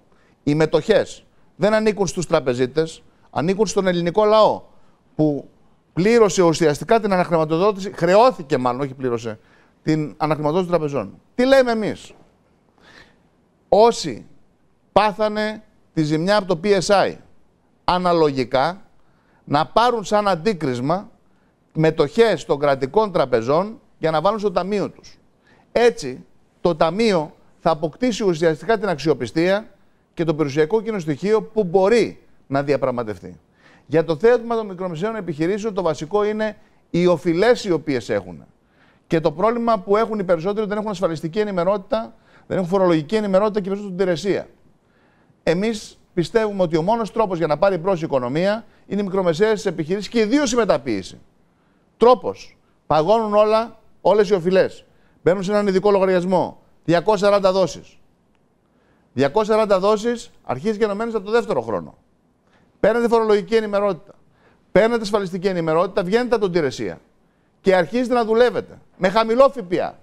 Οι μετοχές δεν ανήκουν στους τραπεζίτες, ανήκουν στον ελληνικό λαό, που πλήρωσε ουσιαστικά την αναχρηματοδότηση, χρεώθηκε μάλλον, όχι πλήρωσε, την αναχρηματοδότηση των τραπεζών. Τι λέμε εμείς; Όσοι πάθανε τη ζημιά από το PSI, αναλογικά να πάρουν σαν αντίκρισμα μετοχές των κρατικών τραπεζών για να βάλουν στο ταμείο τους. Έτσι, το ταμείο θα αποκτήσει ουσιαστικά την αξιοπιστία και το περιουσιακό κοινό στοιχείο που μπορεί να διαπραγματευτεί. Για το θέμα των μικρομεσαίων επιχειρήσεων, το βασικό είναι οι οφειλές οι οποίες έχουν. Και το πρόβλημα που έχουν οι περισσότεροι δεν έχουν ασφαλιστική ενημερότητα, δεν έχουν φορολογική ενημερότητα και περισσότερο την υπηρεσία. Εμείς πιστεύουμε ότι ο μόνος τρόπος για να πάρει μπρος η οικονομία είναι οι μικρομεσαίες επιχειρήσεις και ιδίως η μεταποίηση. Τρόπος. Παγώνουν όλα, όλες οι οφειλές. Μπαίνουν σε έναν ειδικό λογαριασμό. 240 δόσεις. 240 δόσεις αρχίζει και ενωμένε από το δεύτερο χρόνο. Παίρνετε φορολογική ενημερότητα. Παίρνετε ασφαλιστική ενημερότητα, βγαίνετε από την υπηρεσία. Και αρχίζετε να δουλεύετε. Με χαμηλό ΦΠΑ.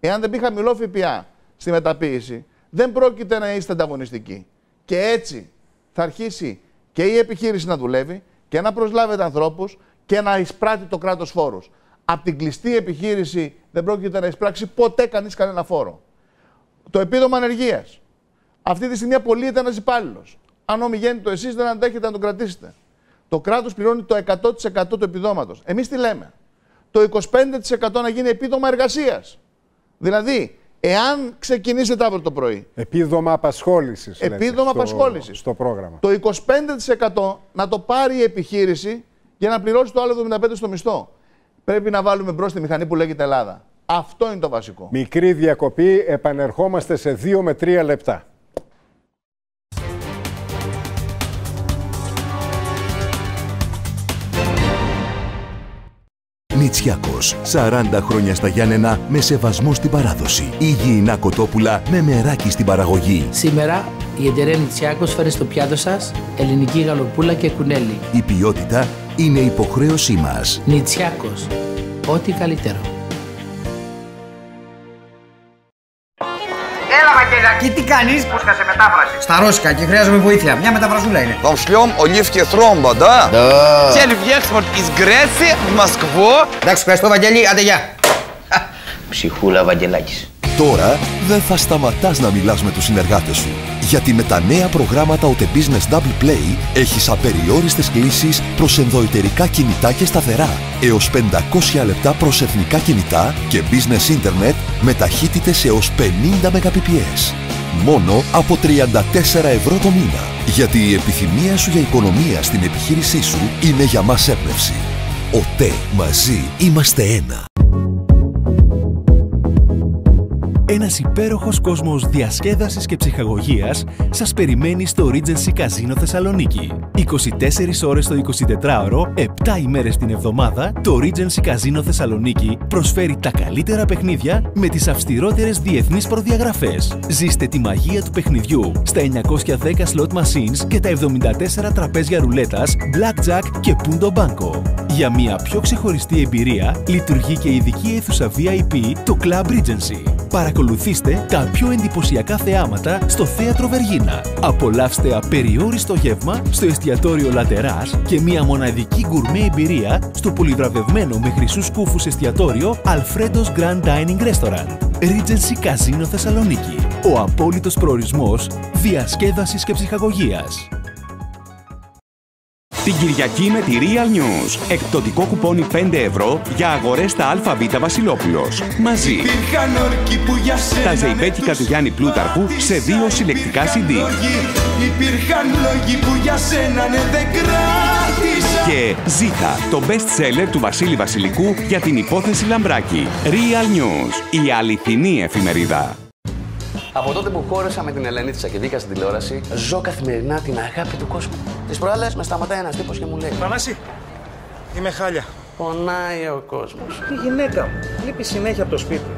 Εάν δεν μπει χαμηλό ΦΠΑ στη μεταποίηση, δεν πρόκειται να είστε ανταγωνιστικοί. Και έτσι θα αρχίσει και η επιχείρηση να δουλεύει και να προσλάβετε ανθρώπους και να εισπράττει το κράτος φόρους. Από την κλειστή επιχείρηση δεν πρόκειται να εισπράξει ποτέ κανείς κανένα φόρο. Το επίδομα ανεργίας. Αυτή τη στιγμή απολύεται ένας υπάλληλος. Αν ομιγέννητο εσείς δεν αντέχετε να τον κρατήσετε. Το κράτος πληρώνει το 100% του επιδόματος. Εμείς τι λέμε; Το 25% να γίνει επίδομα εργασίας. Δηλαδή, εάν ξεκινήσετε αύριο το πρωί. Επίδομα απασχόλησης. Επίδομα απασχόλησης. Στο πρόγραμμα. Το 25% να το πάρει η επιχείρηση για να πληρώσει το άλλο 75% στο μισθό. Πρέπει να βάλουμε μπρος τη μηχανή που λέγεται Ελλάδα. Αυτό είναι το βασικό. Μικρή διακοπή. Επανερχόμαστε σε 2 με 3 λεπτά. Νητσιάκος. 40 χρόνια στα Γιάννενα με σεβασμό στην παράδοση. Υγιεινά κοτόπουλα με μεράκι στην παραγωγή. Σήμερα η εταιρεία Νητσιάκος φέρει στο πιάτο σας ελληνική γαλοπούλα και κουνέλι. Η ποιότητα είναι υποχρέωσή μας. Νητσιάκος. Ό,τι καλύτερο. Και τι κάνεις? Πούσκα σε μετάφραση. Στα ρώσικα και χρειάζομαι βοήθεια. Μια μεταφραζούλα είναι. Вам шлем оливки тромба, да? Да. Телевекспорт из Греции в Москву. Εντάξει, ευχαριστώ Βαγγέλη. Άντε γεια. Ψυχούλα Βαγγελάκης. Τώρα δεν θα σταματάς να μιλάς με τους συνεργάτες σου. Γιατί με τα νέα προγράμματα OT Business Double Play έχεις απεριόριστες κλήσεις προς ενδοητερικά κινητά και σταθερά, έως 500 λεπτά προς εθνικά κινητά και business internet με ταχύτητες έως 50 Mbps. Μόνο από 34 ευρώ το μήνα. Γιατί η επιθυμία σου για οικονομία στην επιχείρησή σου είναι για μας έμπνευση. ΟΤΕ μαζί είμαστε ένα. Ένας υπέροχος κόσμος διασκέδασης και ψυχαγωγίας σας περιμένει στο Regency Casino Θεσσαλονίκη. 24 ώρες το 24ωρο, 7 ημέρες την εβδομάδα, το Regency Casino Θεσσαλονίκη προσφέρει τα καλύτερα παιχνίδια με τις αυστηρότερες διεθνείς προδιαγραφές. Ζήστε τη μαγεία του παιχνιδιού στα 910 slot machines και τα 74 τραπέζια ρουλέτας, blackjack και punto banco. Για μια πιο ξεχωριστή εμπειρία, λειτουργεί και ειδική αίθουσα VIP, το Club Regency. Παρακολουθήστε τα πιο εντυπωσιακά θεάματα στο Θέατρο Βεργίνα. Απολαύστε απεριόριστο γεύμα στο εστιατόριο Λατεράς και μια μοναδική γκουρμέ εμπειρία στο πολυβραβευμένο με χρυσούς κούφους εστιατόριο Alfredo's Grand Dining Restaurant. Regency Casino Θεσσαλονίκη. Ο απόλυτος προορισμός διασκέδασης και ψυχαγωγίας. Την Κυριακή με τη Real News. Εκπτωτικό κουπόνι 5 ευρώ για αγορές στα ΑΒ Βασιλόπουλος. Μαζί. Τα ζεϊμπέκικα τους Γιάννη Πλούταρχου σε δύο συλλεκτικά CD. Υπήρχαν λόγοι που για σένα ναι δεν κράτησα Και Ζήτα, το best seller του Βασίλη Βασιλικού για την υπόθεση Λαμπράκη. Real News, η αληθινή εφημερίδα. Από τότε που χώреσα με την Ελένη της και βγήκα στην τηλεόραση, ζω καθημερινά την αγάπη του κόσμου. Τις προάλλες με σταματάει ένας τύπος και μου λέει: Πανάση, είμαι χάλια. Πονάει ο κόσμος. Η γυναίκα μου λείπει συνέχεια από το σπίτι.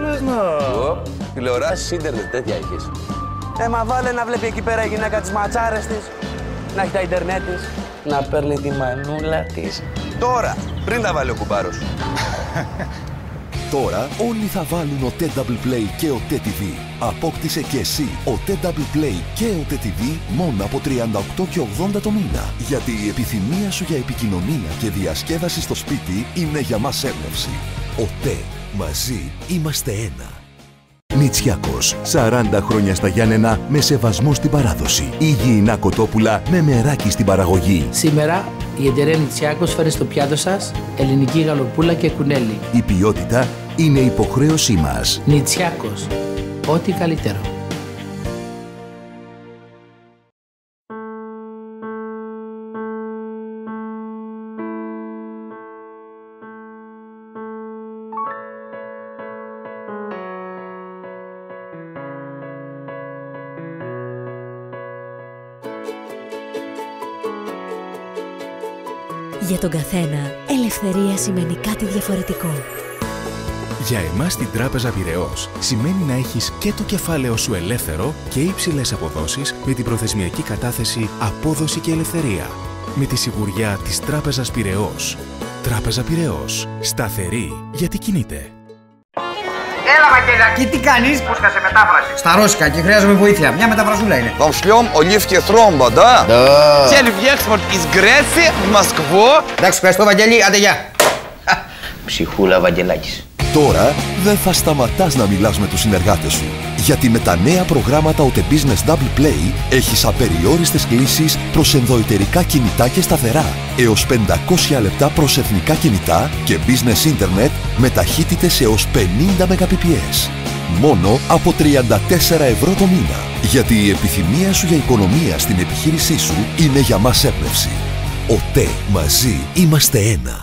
Λες να. Οπ, τηλεοράσει ίντερνετ τέτοια έχεις. Ε, μα βάλε να βλέπει εκεί πέρα η γυναίκα τις ματσάρες της, να έχει τα ίντερνετ της, να παίρνει τη μανούλα της. Τώρα, πριν τα βάλει ο κουμπάρος. [LAUGHS] Τώρα όλοι θα βάλουν ο Double Play και ο TV. Απόκτησε και εσύ ο Double Play και ο TV μόνο από 38 και 80 το μήνα. Γιατί η επιθυμία σου για επικοινωνία και διασκέδαση στο σπίτι είναι για μας έμπνευση. Ο ΤΕ. Μαζί είμαστε ένα. Νητσιάκος, 40 χρόνια στα Γιάννενα με σεβασμό στην παράδοση. Υγιεινά κοτόπουλα με μεράκι στην παραγωγή. Σήμερα η εταιρεία Νητσιάκος φέρει στο πιάτο σας ελληνική γαλοπούλα και κουνέλι. Η ποιότητα είναι υποχρέωσή μας. Νητσιάκος. Ό,τι καλύτερο. Για τον καθένα, ελευθερία σημαίνει κάτι διαφορετικό. Για εμάς στην Τράπεζα Πυραιός σημαίνει να έχεις και το κεφάλαιο σου ελεύθερο και υψηλές αποδόσεις με την προθεσμιακή κατάθεση απόδοση και ελευθερία. Με τη σιγουριά της Τράπεζας Πυραιός. Τράπεζα Πυραιός. Σταθερή γιατί κινείται. Έλα, Βαγγελάκη, τι κάνεις? Πούσκα σε μετάφραση. Στα ρώσικα και χρειάζομαι βοήθεια. Μια μεταφρασούλα είναι. Вам шлем оливки тромба, да? Да. Телевекспорт из Греции в Москву. Εντάξει, ευχαριστώ, Βαγγέλη. Άντε, γεια. Ψυχούλα Βαγγελάκης. Τώρα δεν θα σταματάς να μιλάς με τους συνεργάτες σου. Γιατί με τα νέα προγράμματα OT Business Double Play έχεις απεριόριστες κλήσεις προς ενδοητερικά κινητά και σταθερά, έως 500 λεπτά προς εθνικά κινητά και business internet με ταχύτητες έως 50 Mbps. Μόνο από 34 ευρώ το μήνα. Γιατί η επιθυμία σου για οικονομία στην επιχείρησή σου είναι για μας έμπνευση. ΟΤΕ μαζί είμαστε ένα.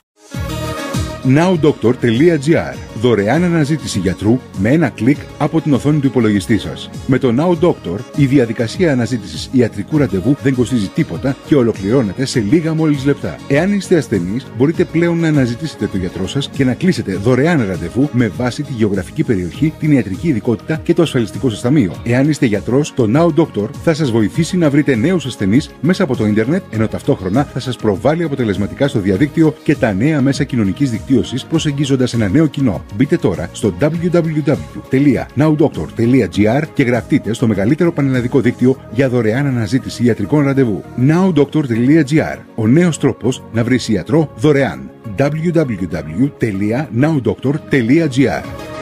nowdoctor.gr Δωρεάν αναζήτηση γιατρού με ένα κλικ από την οθόνη του υπολογιστή σας. Με το Now Doctor, η διαδικασία αναζήτησης ιατρικού ραντεβού δεν κοστίζει τίποτα και ολοκληρώνεται σε λίγα μόλις λεπτά. Εάν είστε ασθενείς, μπορείτε πλέον να αναζητήσετε τον γιατρό σας και να κλείσετε δωρεάν ραντεβού με βάση τη γεωγραφική περιοχή, την ιατρική ειδικότητα και το ασφαλιστικό σας ταμείο. Εάν είστε γιατρός, το Now Doctor θα σας βοηθήσει να βρείτε νέους ασθενείς μέσα από το ίντερνετ, ενώ ταυτόχρονα θα σας προβάλλει αποτελεσματικά στο διαδίκτυο και τα νέα μέσα κοινωνικής δικτύωσης προσεγγίζοντας ένα νέο κοινό. Μπείτε τώρα στο www.nowdoctor.gr και γραφτείτε στο μεγαλύτερο πανελλαδικό δίκτυο για δωρεάν αναζήτηση ιατρικών ραντεβού. nowdoctor.gr Ο νέος τρόπος να βρεις ιατρό δωρεάν. www.nowdoctor.gr